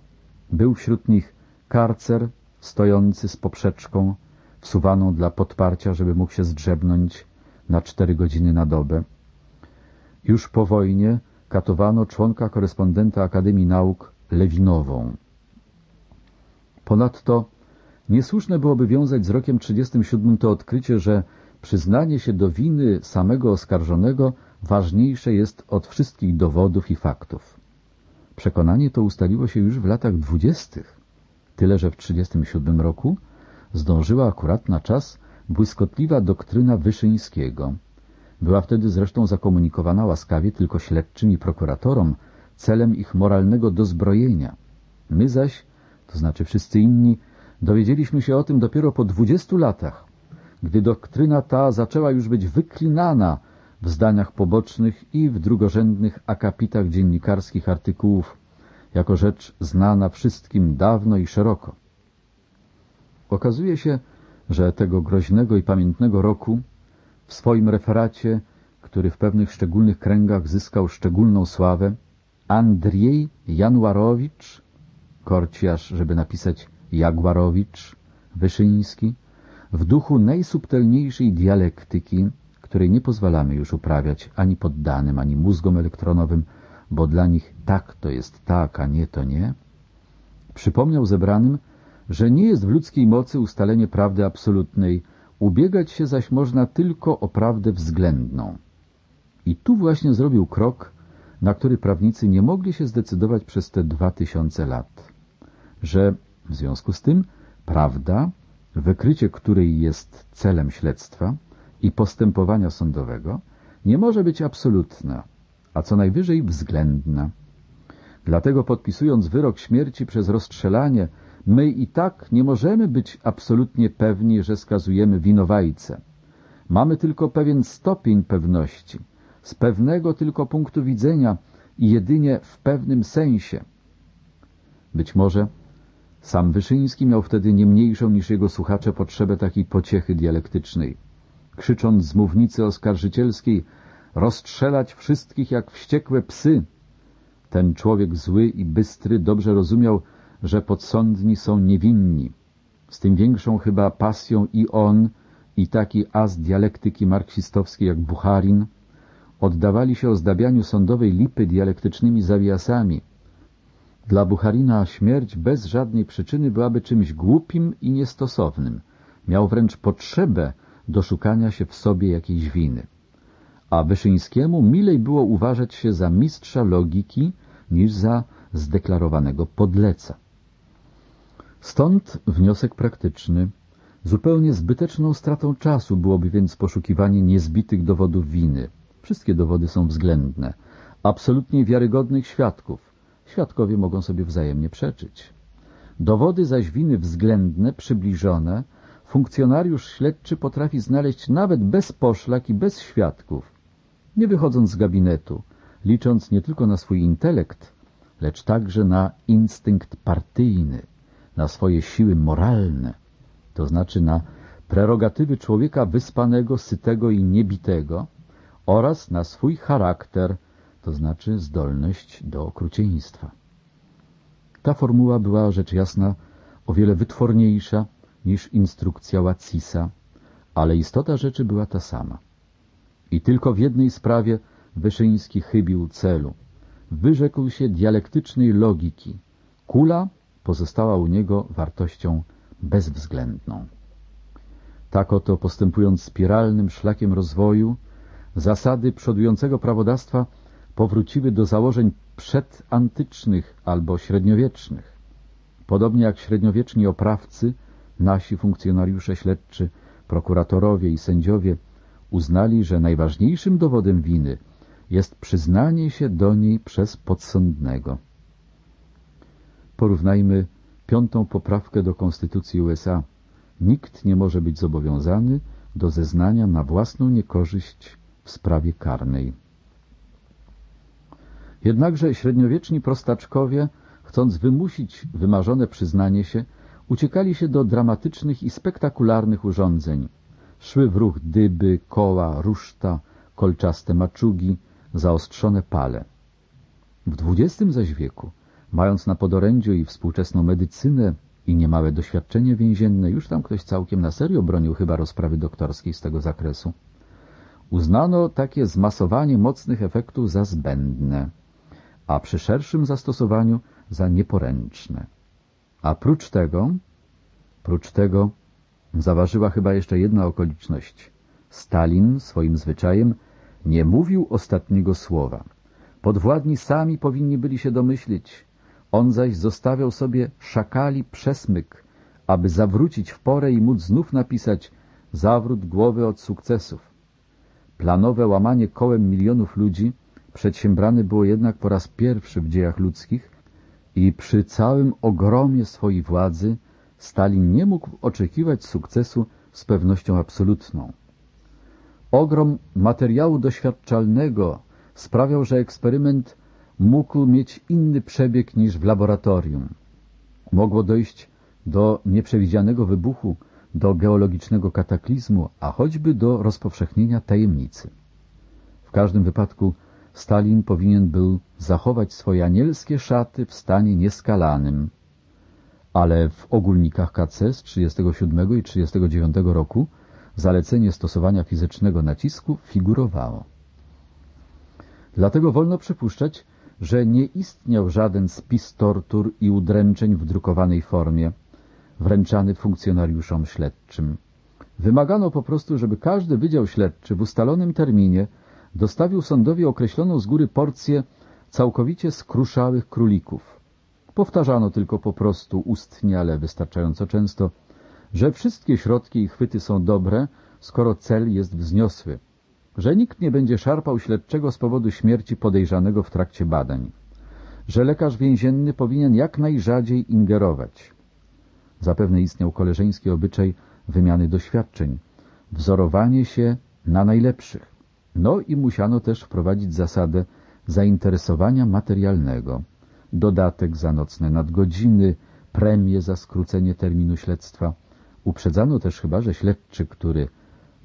Był wśród nich karcer stojący z poprzeczką, wsuwaną dla podparcia, żeby mógł się zdrzebnąć na cztery godziny na dobę. Już po wojnie katowano członka korespondenta Akademii Nauk Lewinową. Ponadto niesłuszne byłoby wiązać z rokiem 37 to odkrycie, że przyznanie się do winy samego oskarżonego ważniejsze jest od wszystkich dowodów i faktów. Przekonanie to ustaliło się już w latach dwudziestych, tyle że w 37 roku zdążyła akurat na czas błyskotliwa doktryna Wyszyńskiego. Była wtedy zresztą zakomunikowana łaskawie tylko śledczym i prokuratorom celem ich moralnego dozbrojenia. My zaś, to znaczy wszyscy inni, dowiedzieliśmy się o tym dopiero po dwudziestu latach, gdy doktryna ta zaczęła już być wyklinana w zdaniach pobocznych i w drugorzędnych akapitach dziennikarskich artykułów, jako rzecz znana wszystkim dawno i szeroko. Okazuje się, że tego groźnego i pamiętnego roku w swoim referacie, który w pewnych szczególnych kręgach zyskał szczególną sławę, Andrzej Januarowicz, korciarz, żeby napisać Jagwarowicz, Wyszyński, w duchu najsubtelniejszej dialektyki, której nie pozwalamy już uprawiać ani poddanym, ani mózgom elektronowym, bo dla nich tak to jest tak, a nie to nie, przypomniał zebranym, że nie jest w ludzkiej mocy ustalenie prawdy absolutnej, ubiegać się zaś można tylko o prawdę względną. I tu właśnie zrobił krok, na który prawnicy nie mogli się zdecydować przez te dwa tysiące lat, że w związku z tym prawda, wykrycie której jest celem śledztwa i postępowania sądowego, nie może być absolutna, a co najwyżej względna. Dlatego podpisując wyrok śmierci przez rozstrzelanie, my i tak nie możemy być absolutnie pewni, że skazujemy winowajcę. Mamy tylko pewien stopień pewności, z pewnego tylko punktu widzenia i jedynie w pewnym sensie. Być może sam Wyszyński miał wtedy nie mniejszą niż jego słuchacze potrzebę takiej pociechy dialektycznej. Krzycząc z mównicy oskarżycielskiej rozstrzelać wszystkich jak wściekłe psy, ten człowiek zły i bystry dobrze rozumiał, że podsądni są niewinni. Z tym większą chyba pasją i on, i taki as dialektyki marksistowskiej jak Bucharin oddawali się ozdabianiu sądowej lipy dialektycznymi zawiasami. Dla Bucharina śmierć bez żadnej przyczyny byłaby czymś głupim i niestosownym. Miał wręcz potrzebę doszukania się w sobie jakiejś winy. A Wyszyńskiemu milej było uważać się za mistrza logiki niż za zdeklarowanego podleca. Stąd wniosek praktyczny. Zupełnie zbyteczną stratą czasu byłoby więc poszukiwanie niezbitych dowodów winy. Wszystkie dowody są względne. Absolutnie wiarygodnych świadków. Świadkowie mogą sobie wzajemnie przeczyć. Dowody zaś winy względne, przybliżone, funkcjonariusz śledczy potrafi znaleźć nawet bez poszlak i bez świadków. Nie wychodząc z gabinetu, licząc nie tylko na swój intelekt, lecz także na instynkt partyjny, na swoje siły moralne, to znaczy na prerogatywy człowieka wyspanego, sytego i niebitego oraz na swój charakter, to znaczy zdolność do okrucieństwa. Ta formuła była rzecz jasna o wiele wytworniejsza niż instrukcja Łacisa, ale istota rzeczy była ta sama. I tylko w jednej sprawie Wyszyński chybił celu. Wyrzekł się dialektycznej logiki. Kula pozostała u niego wartością bezwzględną. Tak oto postępując spiralnym szlakiem rozwoju, zasady przodującego prawodawstwa powróciły do założeń przedantycznych albo średniowiecznych. Podobnie jak średniowieczni oprawcy, nasi funkcjonariusze śledczy, prokuratorowie i sędziowie uznali, że najważniejszym dowodem winy jest przyznanie się do niej przez podsądnego. Porównajmy piątą poprawkę do Konstytucji USA. Nikt nie może być zobowiązany do zeznania na własną niekorzyść w sprawie karnej. Jednakże średniowieczni prostaczkowie, chcąc wymusić wymarzone przyznanie się, uciekali się do dramatycznych i spektakularnych urządzeń. Szły w ruch dyby, koła, ruszta, kolczaste maczugi, zaostrzone pale. W XX zaś wieku, mając na podorędziu i współczesną medycynę i niemałe doświadczenie więzienne, już tam ktoś całkiem na serio bronił chyba rozprawy doktorskiej z tego zakresu, uznano takie zmasowanie mocnych efektów za zbędne, a przy szerszym zastosowaniu za nieporęczne. A prócz tego, prócz tego zaważyła chyba jeszcze jedna okoliczność. Stalin swoim zwyczajem nie mówił ostatniego słowa. Podwładni sami powinni byli się domyślić. On zaś zostawiał sobie szakali przesmyk, aby zawrócić w porę i móc znów napisać zawrót głowy od sukcesów. Planowe łamanie kołem milionów ludzi przedsiębrane było jednak po raz pierwszy w dziejach ludzkich i przy całym ogromie swojej władzy Stalin nie mógł oczekiwać sukcesu z pewnością absolutną. Ogrom materiału doświadczalnego sprawiał, że eksperyment mógł mieć inny przebieg niż w laboratorium. Mogło dojść do nieprzewidzianego wybuchu, do geologicznego kataklizmu, a choćby do rozpowszechnienia tajemnicy. W każdym wypadku Stalin powinien był zachować swoje anielskie szaty w stanie nieskalanym, ale w ogólnikach KC z 1937 i 1939 roku zalecenie stosowania fizycznego nacisku figurowało. Dlatego wolno przypuszczać, że nie istniał żaden spis tortur i udręczeń w drukowanej formie, wręczany funkcjonariuszom śledczym. Wymagano po prostu, żeby każdy wydział śledczy w ustalonym terminie dostawił sądowi określoną z góry porcję całkowicie skruszałych królików. Powtarzano tylko po prostu ustnie, ale wystarczająco często – że wszystkie środki i chwyty są dobre, skoro cel jest wzniosły, że nikt nie będzie szarpał śledczego z powodu śmierci podejrzanego w trakcie badań, że lekarz więzienny powinien jak najrzadziej ingerować. Zapewne istniał koleżeński obyczaj wymiany doświadczeń, wzorowanie się na najlepszych. No i musiano też wprowadzić zasadę zainteresowania materialnego, dodatek za nocne nadgodziny, premię za skrócenie terminu śledztwa. Uprzedzano też chyba, że śledczy, który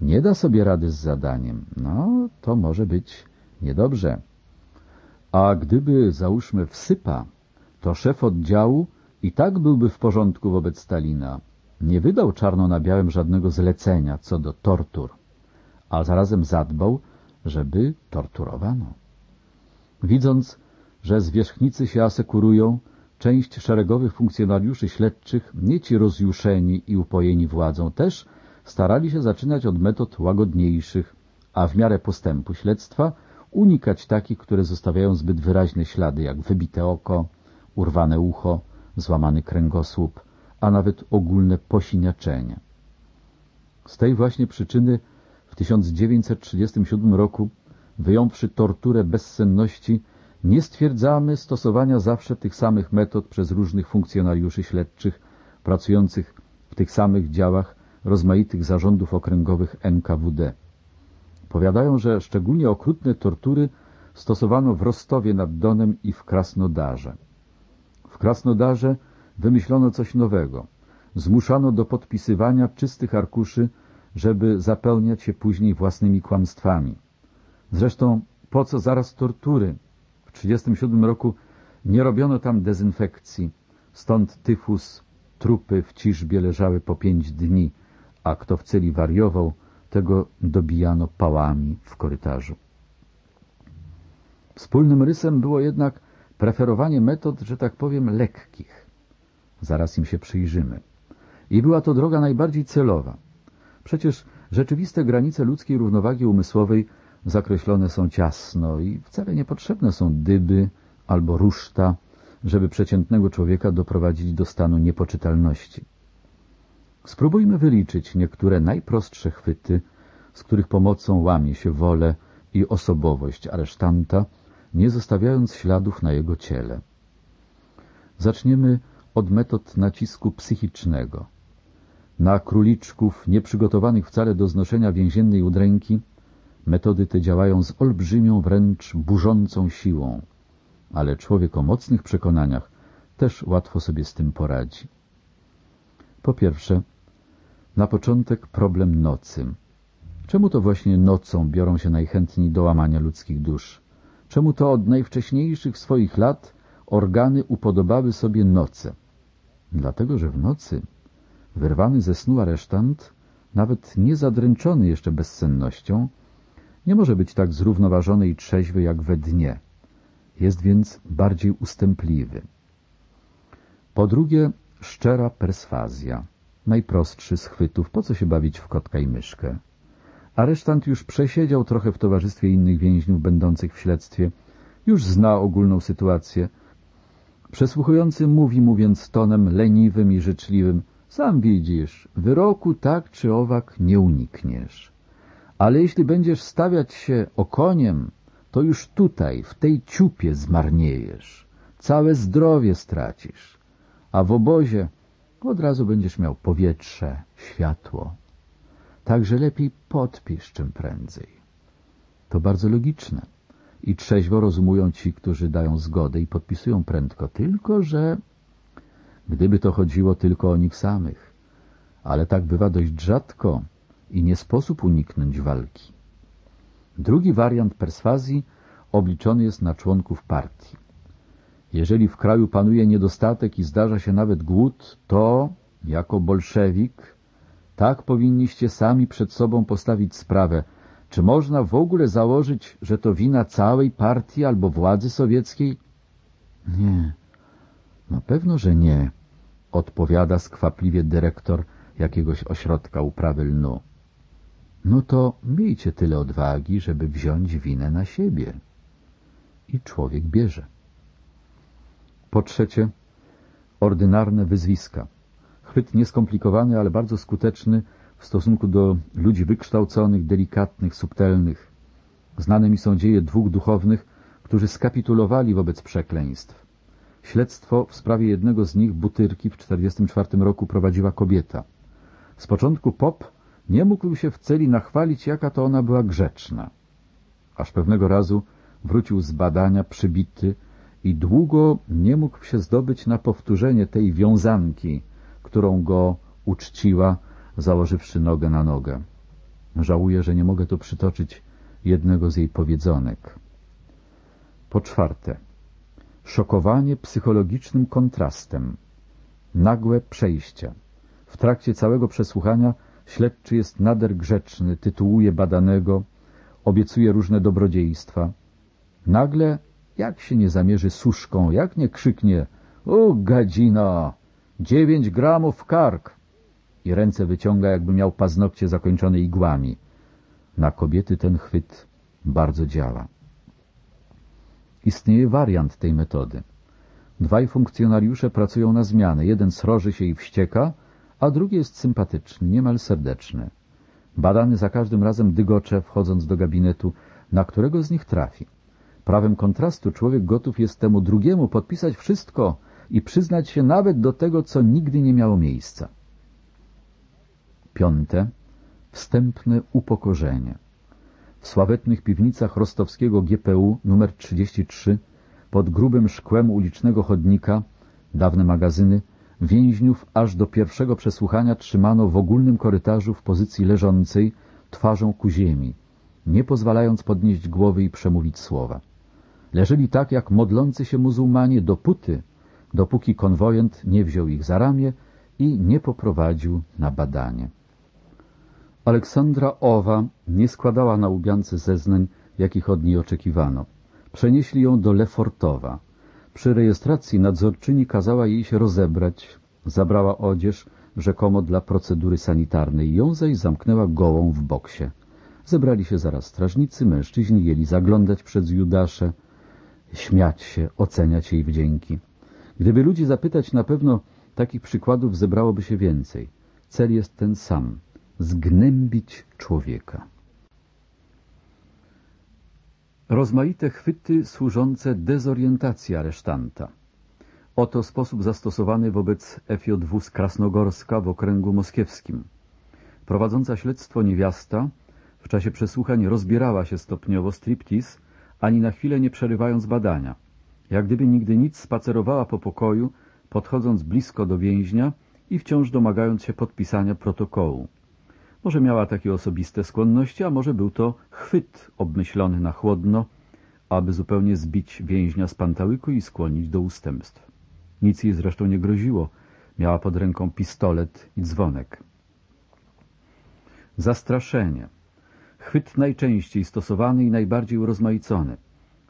nie da sobie rady z zadaniem, no to może być niedobrze. A gdyby, załóżmy, wsypa, to szef oddziału i tak byłby w porządku wobec Stalina. Nie wydał czarno na białym żadnego zlecenia co do tortur, a zarazem zadbał, żeby torturowano. Widząc, że zwierzchnicy się asekurują, część szeregowych funkcjonariuszy śledczych, nie ci rozjuszeni i upojeni władzą, też starali się zaczynać od metod łagodniejszych, a w miarę postępu śledztwa unikać takich, które zostawiają zbyt wyraźne ślady, jak wybite oko, urwane ucho, złamany kręgosłup, a nawet ogólne posiniaczenie. Z tej właśnie przyczyny w 1937 roku, wyjąwszy torturę bezsenności, nie stwierdzamy stosowania zawsze tych samych metod przez różnych funkcjonariuszy śledczych pracujących w tych samych działach rozmaitych zarządów okręgowych NKWD. Powiadają, że szczególnie okrutne tortury stosowano w Rostowie nad Donem i w Krasnodarze. W Krasnodarze wymyślono coś nowego. Zmuszano do podpisywania czystych arkuszy, żeby zapełniać się później własnymi kłamstwami. Zresztą po co zaraz tortury? W 1937 roku nie robiono tam dezynfekcji, stąd tyfus, trupy w ciżbie leżały po pięć dni, a kto w celi wariował, tego dobijano pałami w korytarzu. Wspólnym rysem było jednak preferowanie metod, że tak powiem, lekkich. Zaraz im się przyjrzymy. I była to droga najbardziej celowa. Przecież rzeczywiste granice ludzkiej równowagi umysłowej zakreślone są ciasno i wcale niepotrzebne są dyby albo ruszta, żeby przeciętnego człowieka doprowadzić do stanu niepoczytalności. Spróbujmy wyliczyć niektóre najprostsze chwyty, z których pomocą łamie się wolę i osobowość aresztanta, nie zostawiając śladów na jego ciele. Zaczniemy od metod nacisku psychicznego. Na króliczków nieprzygotowanych wcale do znoszenia więziennej udręki metody te działają z olbrzymią, wręcz burzącą siłą, ale człowiek o mocnych przekonaniach też łatwo sobie z tym poradzi. Po pierwsze, na początek problem nocy. Czemu to właśnie nocą biorą się najchętniej do łamania ludzkich dusz? Czemu to od najwcześniejszych swoich lat organy upodobały sobie noce? Dlatego, że w nocy wyrwany ze snu aresztant, nawet nie zadręczony jeszcze bezsennością, nie może być tak zrównoważony i trzeźwy jak we dnie. Jest więc bardziej ustępliwy. Po drugie, szczera perswazja. Najprostszy z chwytów, po co się bawić w kotka i myszkę? Aresztant już przesiedział trochę w towarzystwie innych więźniów będących w śledztwie, już zna ogólną sytuację. Przesłuchujący mówi mu więc tonem leniwym i życzliwym sam widzisz, wyroku tak czy owak nie unikniesz. Ale jeśli będziesz stawiać się okoniem, to już tutaj, w tej ciupie zmarniejesz. Całe zdrowie stracisz. A w obozie od razu będziesz miał powietrze, światło. Także lepiej podpisz czym prędzej. To bardzo logiczne i trzeźwo rozumują ci, którzy dają zgodę i podpisują prędko, tylko że gdyby to chodziło tylko o nich samych. Ale tak bywa dość rzadko i nie sposób uniknąć walki. Drugi wariant perswazji obliczony jest na członków partii. Jeżeli w kraju panuje niedostatek i zdarza się nawet głód, to, jako bolszewik, tak powinniście sami przed sobą postawić sprawę, czy można w ogóle założyć, że to wina całej partii albo władzy sowieckiej? Nie, na pewno, że nie, odpowiada skwapliwie dyrektor jakiegoś ośrodka uprawy lnu. No to miejcie tyle odwagi, żeby wziąć winę na siebie. I człowiek bierze. Po trzecie, ordynarne wyzwiska. Chwyt nieskomplikowany, ale bardzo skuteczny w stosunku do ludzi wykształconych, delikatnych, subtelnych. Znane mi są dzieje dwóch duchownych, którzy skapitulowali wobec przekleństw. Śledztwo w sprawie jednego z nich, Butyrki, w 1944 roku prowadziła kobieta. Z początku pop nie mógł się w celi nachwalić, jaka to ona była grzeczna. Aż pewnego razu wrócił z badania przybity i długo nie mógł się zdobyć na powtórzenie tej wiązanki, którą go uczciła, założywszy nogę na nogę. Żałuję, że nie mogę tu przytoczyć jednego z jej powiedzonek. Po czwarte, szokowanie psychologicznym kontrastem, nagłe przejście. W trakcie całego przesłuchania śledczy jest nader grzeczny, tytułuje badanego, obiecuje różne dobrodziejstwa. Nagle, jak się nie zamierzy suszką, jak nie krzyknie o, gadzina, dziewięć gramów kark i ręce wyciąga, jakby miał paznokcie zakończone igłami. Na kobiety ten chwyt bardzo działa. Istnieje wariant tej metody. Dwaj funkcjonariusze pracują na zmianę. Jeden sroży się i wścieka, a drugi jest sympatyczny, niemal serdeczny. Badany za każdym razem dygocze, wchodząc do gabinetu, na którego z nich trafi. Prawem kontrastu człowiek gotów jest temu drugiemu podpisać wszystko i przyznać się nawet do tego, co nigdy nie miało miejsca. Piąte. Wstępne upokorzenie. W sławetnych piwnicach rostowskiego GPU nr 33 pod grubym szkłem ulicznego chodnika, dawne magazyny, więźniów aż do pierwszego przesłuchania trzymano w ogólnym korytarzu w pozycji leżącej, twarzą ku ziemi, nie pozwalając podnieść głowy i przemówić słowa. Leżeli tak jak modlący się muzułmanie dopóty, dopóki konwojent nie wziął ich za ramię i nie poprowadził na badanie. Aleksandra Owa nie składała na Łubiance zeznań, jakich od niej oczekiwano. Przenieśli ją do Lefortowa. Przy rejestracji nadzorczyni kazała jej się rozebrać, zabrała odzież, rzekomo dla procedury sanitarnej, ją zaś zamknęła gołą w boksie. Zebrali się zaraz strażnicy, mężczyźni jeli zaglądać przez Judasze, śmiać się, oceniać jej wdzięki. Gdyby ludzi zapytać, na pewno takich przykładów zebrałoby się więcej. Cel jest ten sam – zgnębić człowieka. Rozmaite chwyty służące dezorientacji aresztanta. Oto sposób zastosowany wobec FJW z Krasnogorska w okręgu moskiewskim. Prowadząca śledztwo niewiasta w czasie przesłuchań rozbierała się stopniowo striptease, ani na chwilę nie przerywając badania. Jak gdyby nigdy nic spacerowała po pokoju, podchodząc blisko do więźnia i wciąż domagając się podpisania protokołu. Może miała takie osobiste skłonności, a może był to chwyt obmyślony na chłodno, aby zupełnie zbić więźnia z pantałyku i skłonić do ustępstw. Nic jej zresztą nie groziło. Miała pod ręką pistolet i dzwonek. Zastraszenie. Chwyt najczęściej stosowany i najbardziej urozmaicony.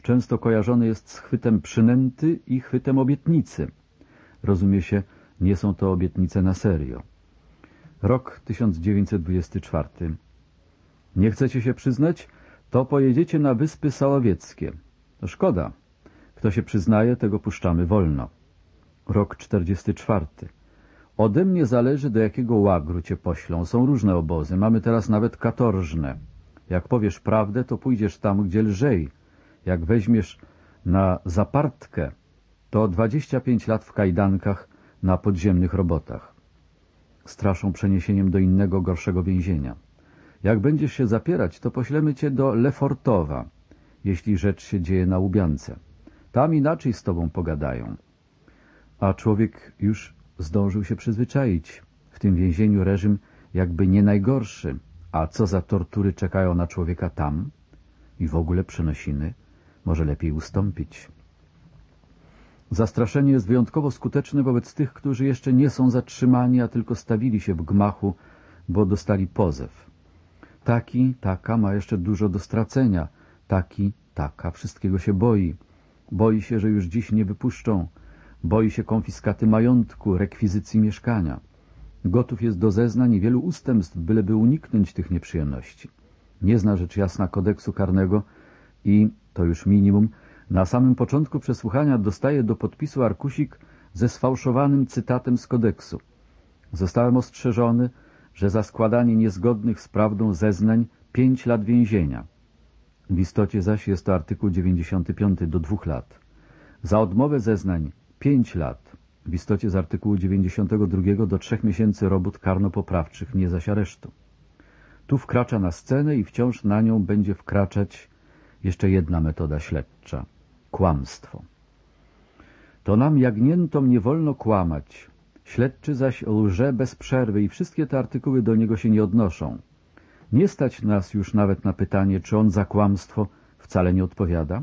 Często kojarzony jest z chwytem przynęty i chwytem obietnicy. Rozumie się, nie są to obietnice na serio. Rok 1924. Nie chcecie się przyznać? To pojedziecie na Wyspy Sałowieckie. To szkoda. Kto się przyznaje, tego puszczamy wolno. Rok 44. Ode mnie zależy, do jakiego łagru cię poślą. Są różne obozy. Mamy teraz nawet katorżne. Jak powiesz prawdę, to pójdziesz tam, gdzie lżej. Jak weźmiesz na zapartkę, to 25 lat w kajdankach na podziemnych robotach. Straszą przeniesieniem do innego, gorszego więzienia. Jak będziesz się zapierać, to poślemy cię do Lefortowa, jeśli rzecz się dzieje na Łubiance. Tam inaczej z tobą pogadają. A człowiek już zdążył się przyzwyczaić. W tym więzieniu reżim jakby nie najgorszy. A co za tortury czekają na człowieka tam? I w ogóle przenosiny? Może lepiej ustąpić. Zastraszenie jest wyjątkowo skuteczne wobec tych, którzy jeszcze nie są zatrzymani, a tylko stawili się w gmachu, bo dostali pozew. Taki, taka ma jeszcze dużo do stracenia. Taki, taka wszystkiego się boi. Boi się, że już dziś nie wypuszczą. Boi się konfiskaty majątku, rekwizycji mieszkania. Gotów jest do zeznań i wielu ustępstw, byleby uniknąć tych nieprzyjemności. Nie zna rzecz jasna kodeksu karnego i, to już minimum, na samym początku przesłuchania dostaje do podpisu arkusik ze sfałszowanym cytatem z kodeksu. Zostałem ostrzeżony, że za składanie niezgodnych z prawdą zeznań pięć lat więzienia. W istocie zaś jest to artykuł 95 do dwóch lat. Za odmowę zeznań 5 lat. W istocie z artykułu 92 do trzech miesięcy robót karno-poprawczych, nie zaś aresztu. Tu wkracza na scenę i wciąż na nią będzie wkraczać jeszcze jedna metoda śledcza – kłamstwo. To nam jagniętom nie wolno kłamać, śledczy zaś lże bez przerwy i wszystkie te artykuły do niego się nie odnoszą. Nie stać nas już nawet na pytanie, czy on za kłamstwo wcale nie odpowiada.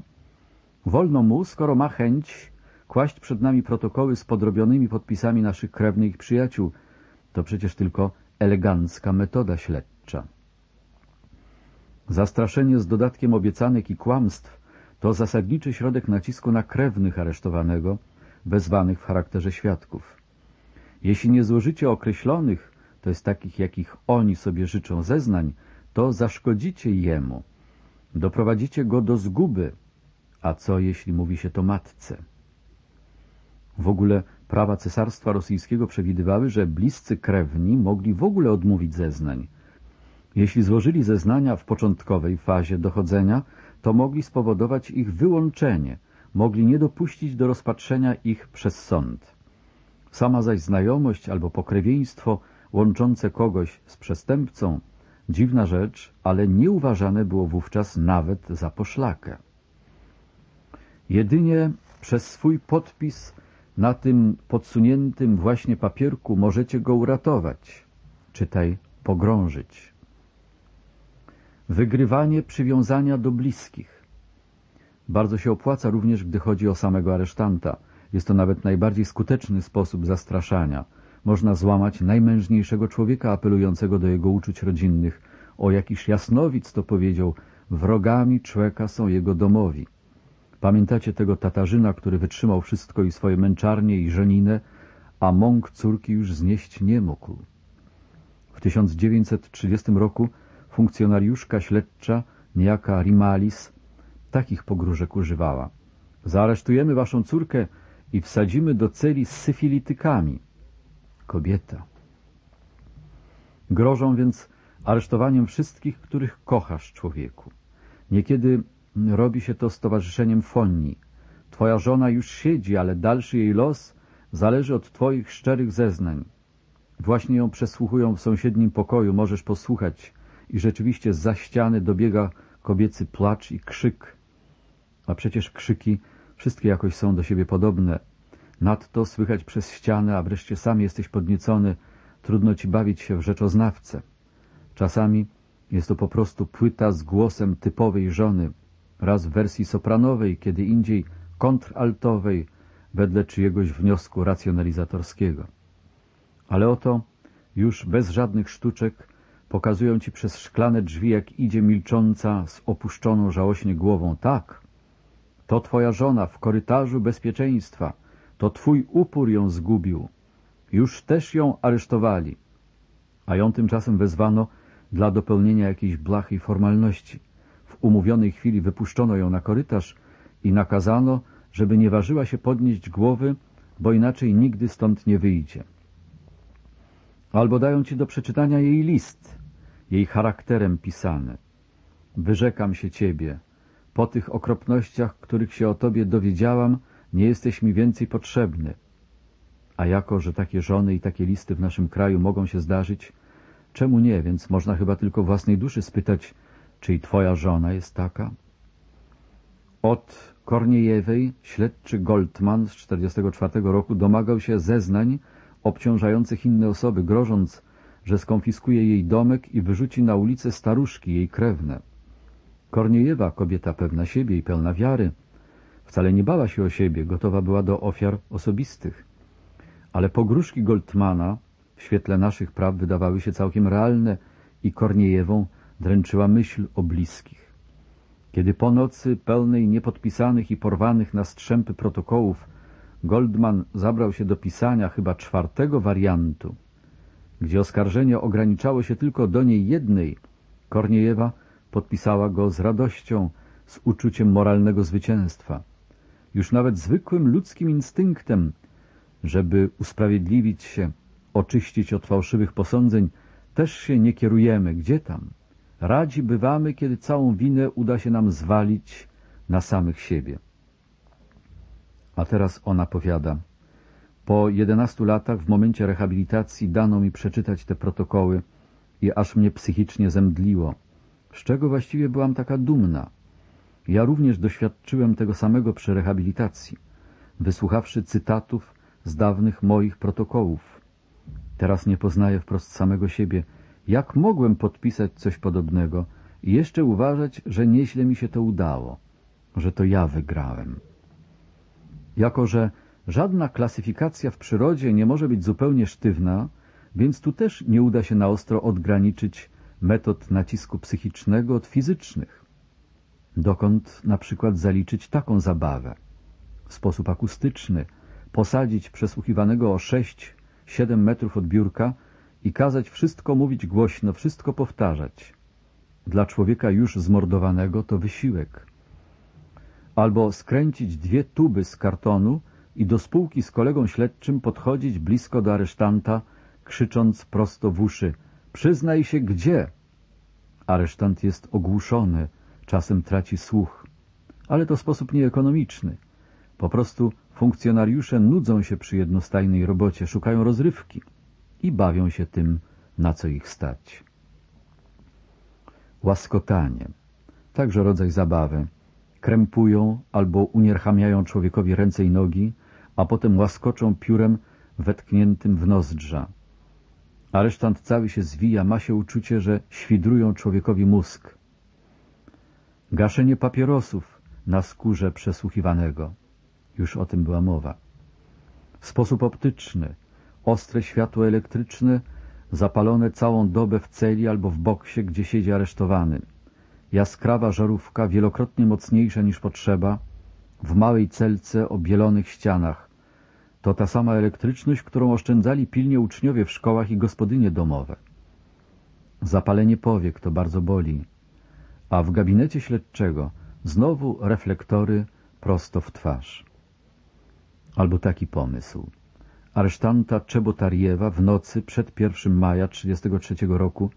Wolno mu, skoro ma chęć, kłaść przed nami protokoły z podrobionymi podpisami naszych krewnych przyjaciół. To przecież tylko elegancka metoda śledcza. Zastraszenie z dodatkiem obiecanek i kłamstw to zasadniczy środek nacisku na krewnych aresztowanego, wezwanych w charakterze świadków. Jeśli nie złożycie określonych, to jest takich, jakich oni sobie życzą zeznań, to zaszkodzicie jemu, doprowadzicie go do zguby. A co, jeśli mówi się to matce? W ogóle prawa cesarstwa rosyjskiego przewidywały, że bliscy krewni mogli w ogóle odmówić zeznań. Jeśli złożyli zeznania w początkowej fazie dochodzenia, to mogli spowodować ich wyłączenie, mogli nie dopuścić do rozpatrzenia ich przez sąd. Sama zaś znajomość albo pokrewieństwo łączące kogoś z przestępcą, dziwna rzecz, ale nie uważane było wówczas nawet za poszlakę. Jedynie przez swój podpis na tym podsuniętym właśnie papierku możecie go uratować, czytaj pogrążyć. Wygrywanie przywiązania do bliskich. Bardzo się opłaca również, gdy chodzi o samego aresztanta. Jest to nawet najbardziej skuteczny sposób zastraszania. Można złamać najmężniejszego człowieka apelującego do jego uczuć rodzinnych. O jakiś jasnowic to powiedział, wrogami człowieka są jego domowi. Pamiętacie tego Tatarzyna, który wytrzymał wszystko i swoje męczarnie i żeninę, a mąk córki już znieść nie mógł. W 1930 roku funkcjonariuszka śledcza, niejaka Rimalis, takich pogróżek używała. Zaaresztujemy waszą córkę i wsadzimy do celi z syfilitykami. Kobieta. Grożą więc aresztowaniem wszystkich, których kochasz, człowieku. Niekiedy robi się to stowarzyszeniem Fonni. Twoja żona już siedzi, ale dalszy jej los zależy od twoich szczerych zeznań. Właśnie ją przesłuchują w sąsiednim pokoju, możesz posłuchać. I rzeczywiście za ściany dobiega kobiecy płacz i krzyk. A przecież krzyki wszystkie jakoś są do siebie podobne. Nadto słychać przez ścianę, a wreszcie sam jesteś podniecony, trudno ci bawić się w rzeczoznawcę. Czasami jest to po prostu płyta z głosem typowej żony, raz w wersji sopranowej, kiedy indziej kontraltowej, wedle czyjegoś wniosku racjonalizatorskiego. Ale oto, już bez żadnych sztuczek, pokazują ci przez szklane drzwi, jak idzie milcząca z opuszczoną żałośnie głową. Tak, to twoja żona w korytarzu bezpieczeństwa, to twój upór ją zgubił. Już też ją aresztowali, a ją tymczasem wezwano dla dopełnienia jakiejś blachej formalności. Umówionej chwili wypuszczono ją na korytarz i nakazano, żeby nie ważyła się podnieść głowy, bo inaczej nigdy stąd nie wyjdzie. Albo dają ci do przeczytania jej list, jej charakterem pisany. Wyrzekam się ciebie. Po tych okropnościach, których się o tobie dowiedziałam, nie jesteś mi więcej potrzebny. A jako, że takie żony i takie listy w naszym kraju mogą się zdarzyć, czemu nie? Więc można chyba tylko własnej duszy spytać, czy i twoja żona jest taka? Od Korniejewej śledczy Goldman z 1944 roku domagał się zeznań obciążających inne osoby, grożąc, że skonfiskuje jej domek i wyrzuci na ulicę staruszki, jej krewne. Korniejewa, kobieta pewna siebie i pełna wiary, wcale nie bała się o siebie, gotowa była do ofiar osobistych. Ale pogróżki Goldmana w świetle naszych praw wydawały się całkiem realne i Korniejewą dręczyła myśl o bliskich. Kiedy po nocy pełnej niepodpisanych i porwanych na strzępy protokołów Goldman zabrał się do pisania chyba czwartego wariantu, gdzie oskarżenie ograniczało się tylko do niej jednej, Korniejewa podpisała go z radością, z uczuciem moralnego zwycięstwa. Już nawet zwykłym ludzkim instynktem, żeby usprawiedliwić się, oczyścić od fałszywych posądzeń, też się nie kierujemy. Gdzie tam? Radzi bywamy, kiedy całą winę uda się nam zwalić na samych siebie. A teraz ona powiada. Po jedenastu latach, w momencie rehabilitacji, dano mi przeczytać te protokoły i aż mnie psychicznie zemdliło. Z czego właściwie byłam taka dumna? Ja również doświadczyłem tego samego przy rehabilitacji, wysłuchawszy cytatów z dawnych moich protokołów. Teraz nie poznaję wprost samego siebie. Jak mogłem podpisać coś podobnego i jeszcze uważać, że nieźle mi się to udało, że to ja wygrałem? Jako, że żadna klasyfikacja w przyrodzie nie może być zupełnie sztywna, więc tu też nie uda się na ostro odgraniczyć metod nacisku psychicznego od fizycznych. Dokąd na przykład zaliczyć taką zabawę? W sposób akustyczny, posadzić przesłuchiwanego o 6-7 metrów od biurka i kazać wszystko mówić głośno, wszystko powtarzać. Dla człowieka już zmordowanego to wysiłek. Albo skręcić dwie tuby z kartonu i do spółki z kolegą śledczym podchodzić blisko do aresztanta, krzycząc prosto w uszy — przyznaj się gdzie! Aresztant jest ogłuszony, czasem traci słuch. Ale to sposób nieekonomiczny. Po prostu funkcjonariusze nudzą się przy jednostajnej robocie, szukają rozrywki i bawią się tym, na co ich stać. Łaskotanie. Także rodzaj zabawy. Krępują albo unieruchamiają człowiekowi ręce i nogi, a potem łaskoczą piórem wetkniętym w nozdrza. Aresztant cały się zwija, ma się uczucie, że świdrują człowiekowi mózg. Gaszenie papierosów na skórze przesłuchiwanego. Już o tym była mowa. Sposób optyczny, ostre światło elektryczne, zapalone całą dobę w celi albo w boksie, gdzie siedzi aresztowany. Jaskrawa żarówka, wielokrotnie mocniejsza niż potrzeba, w małej celce o bielonych ścianach. To ta sama elektryczność, którą oszczędzali pilnie uczniowie w szkołach i gospodynie domowe. Zapalenie powiek to bardzo boli, a w gabinecie śledczego znowu reflektory prosto w twarz. Albo taki pomysł. Aresztanta Czebotariewa w nocy przed 1 maja 1933 roku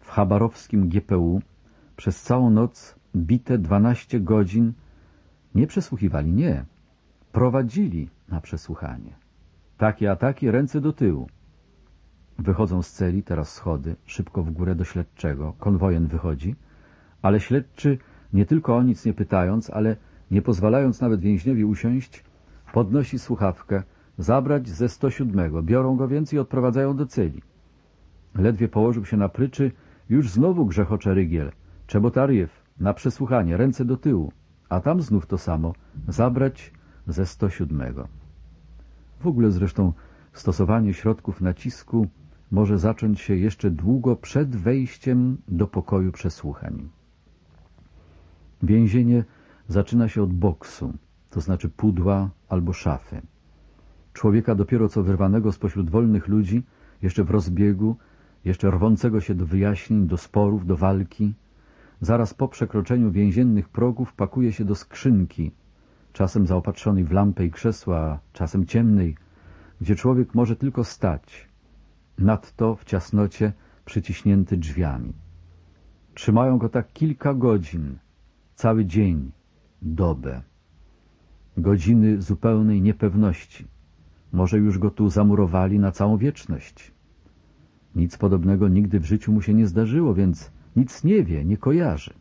w chabarowskim GPU przez całą noc bite 12 godzin nie przesłuchiwali, nie. Prowadzili na przesłuchanie. Takie ataki, ręce do tyłu. Wychodzą z celi, teraz schody, szybko w górę do śledczego. Konwojen wychodzi, ale śledczy, nie tylko o nic nie pytając, ale nie pozwalając nawet więźniowi usiąść, podnosi słuchawkę, zabrać ze 107. Biorą go więc i odprowadzają do celi. Ledwie położył się na pryczy, już znowu grzechocze rygiel. Czebotariew, na przesłuchanie, ręce do tyłu. A tam znów to samo, zabrać ze 107. W ogóle zresztą stosowanie środków nacisku może zacząć się jeszcze długo przed wejściem do pokoju przesłuchań. Więzienie zaczyna się od boksu, to znaczy pudła albo szafy. Człowieka dopiero co wyrwanego spośród wolnych ludzi, jeszcze w rozbiegu, jeszcze rwącego się do wyjaśnień, do sporów, do walki, zaraz po przekroczeniu więziennych progów pakuje się do skrzynki, czasem zaopatrzonej w lampę i krzesła, czasem ciemnej, gdzie człowiek może tylko stać, nadto w ciasnocie przyciśnięty drzwiami. Trzymają go tak kilka godzin, cały dzień, dobę. Godziny zupełnej niepewności. Może już go tu zamurowali na całą wieczność. Nic podobnego nigdy w życiu mu się nie zdarzyło, więc nic nie wie, nie kojarzy.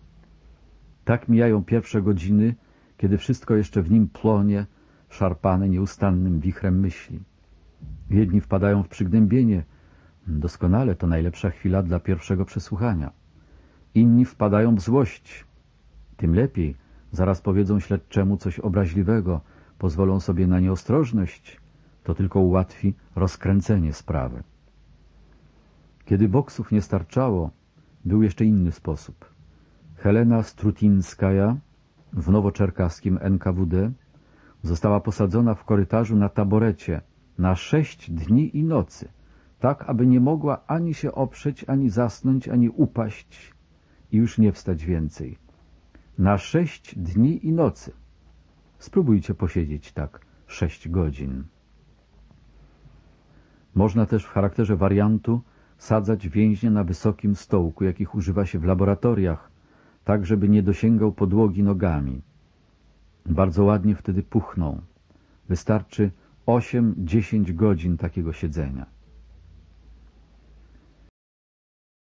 Tak mijają pierwsze godziny, kiedy wszystko jeszcze w nim płonie, szarpane nieustannym wichrem myśli. Jedni wpadają w przygnębienie. Doskonale, to najlepsza chwila dla pierwszego przesłuchania. Inni wpadają w złość. Tym lepiej. Zaraz powiedzą śledczemu coś obraźliwego, pozwolą sobie na nieostrożność. To tylko ułatwi rozkręcenie sprawy. Kiedy boksów nie starczało, był jeszcze inny sposób. Helena Strutińskaja w nowoczerkaskim NKWD została posadzona w korytarzu na taborecie na sześć dni i nocy, tak aby nie mogła ani się oprzeć, ani zasnąć, ani upaść i już nie wstać więcej. Na sześć dni i nocy. Spróbujcie posiedzieć tak sześć godzin. Można też w charakterze wariantu sadzać więźnia na wysokim stołku, jakich używa się w laboratoriach, tak żeby nie dosięgał podłogi nogami. Bardzo ładnie wtedy puchną. Wystarczy 8-10 godzin takiego siedzenia.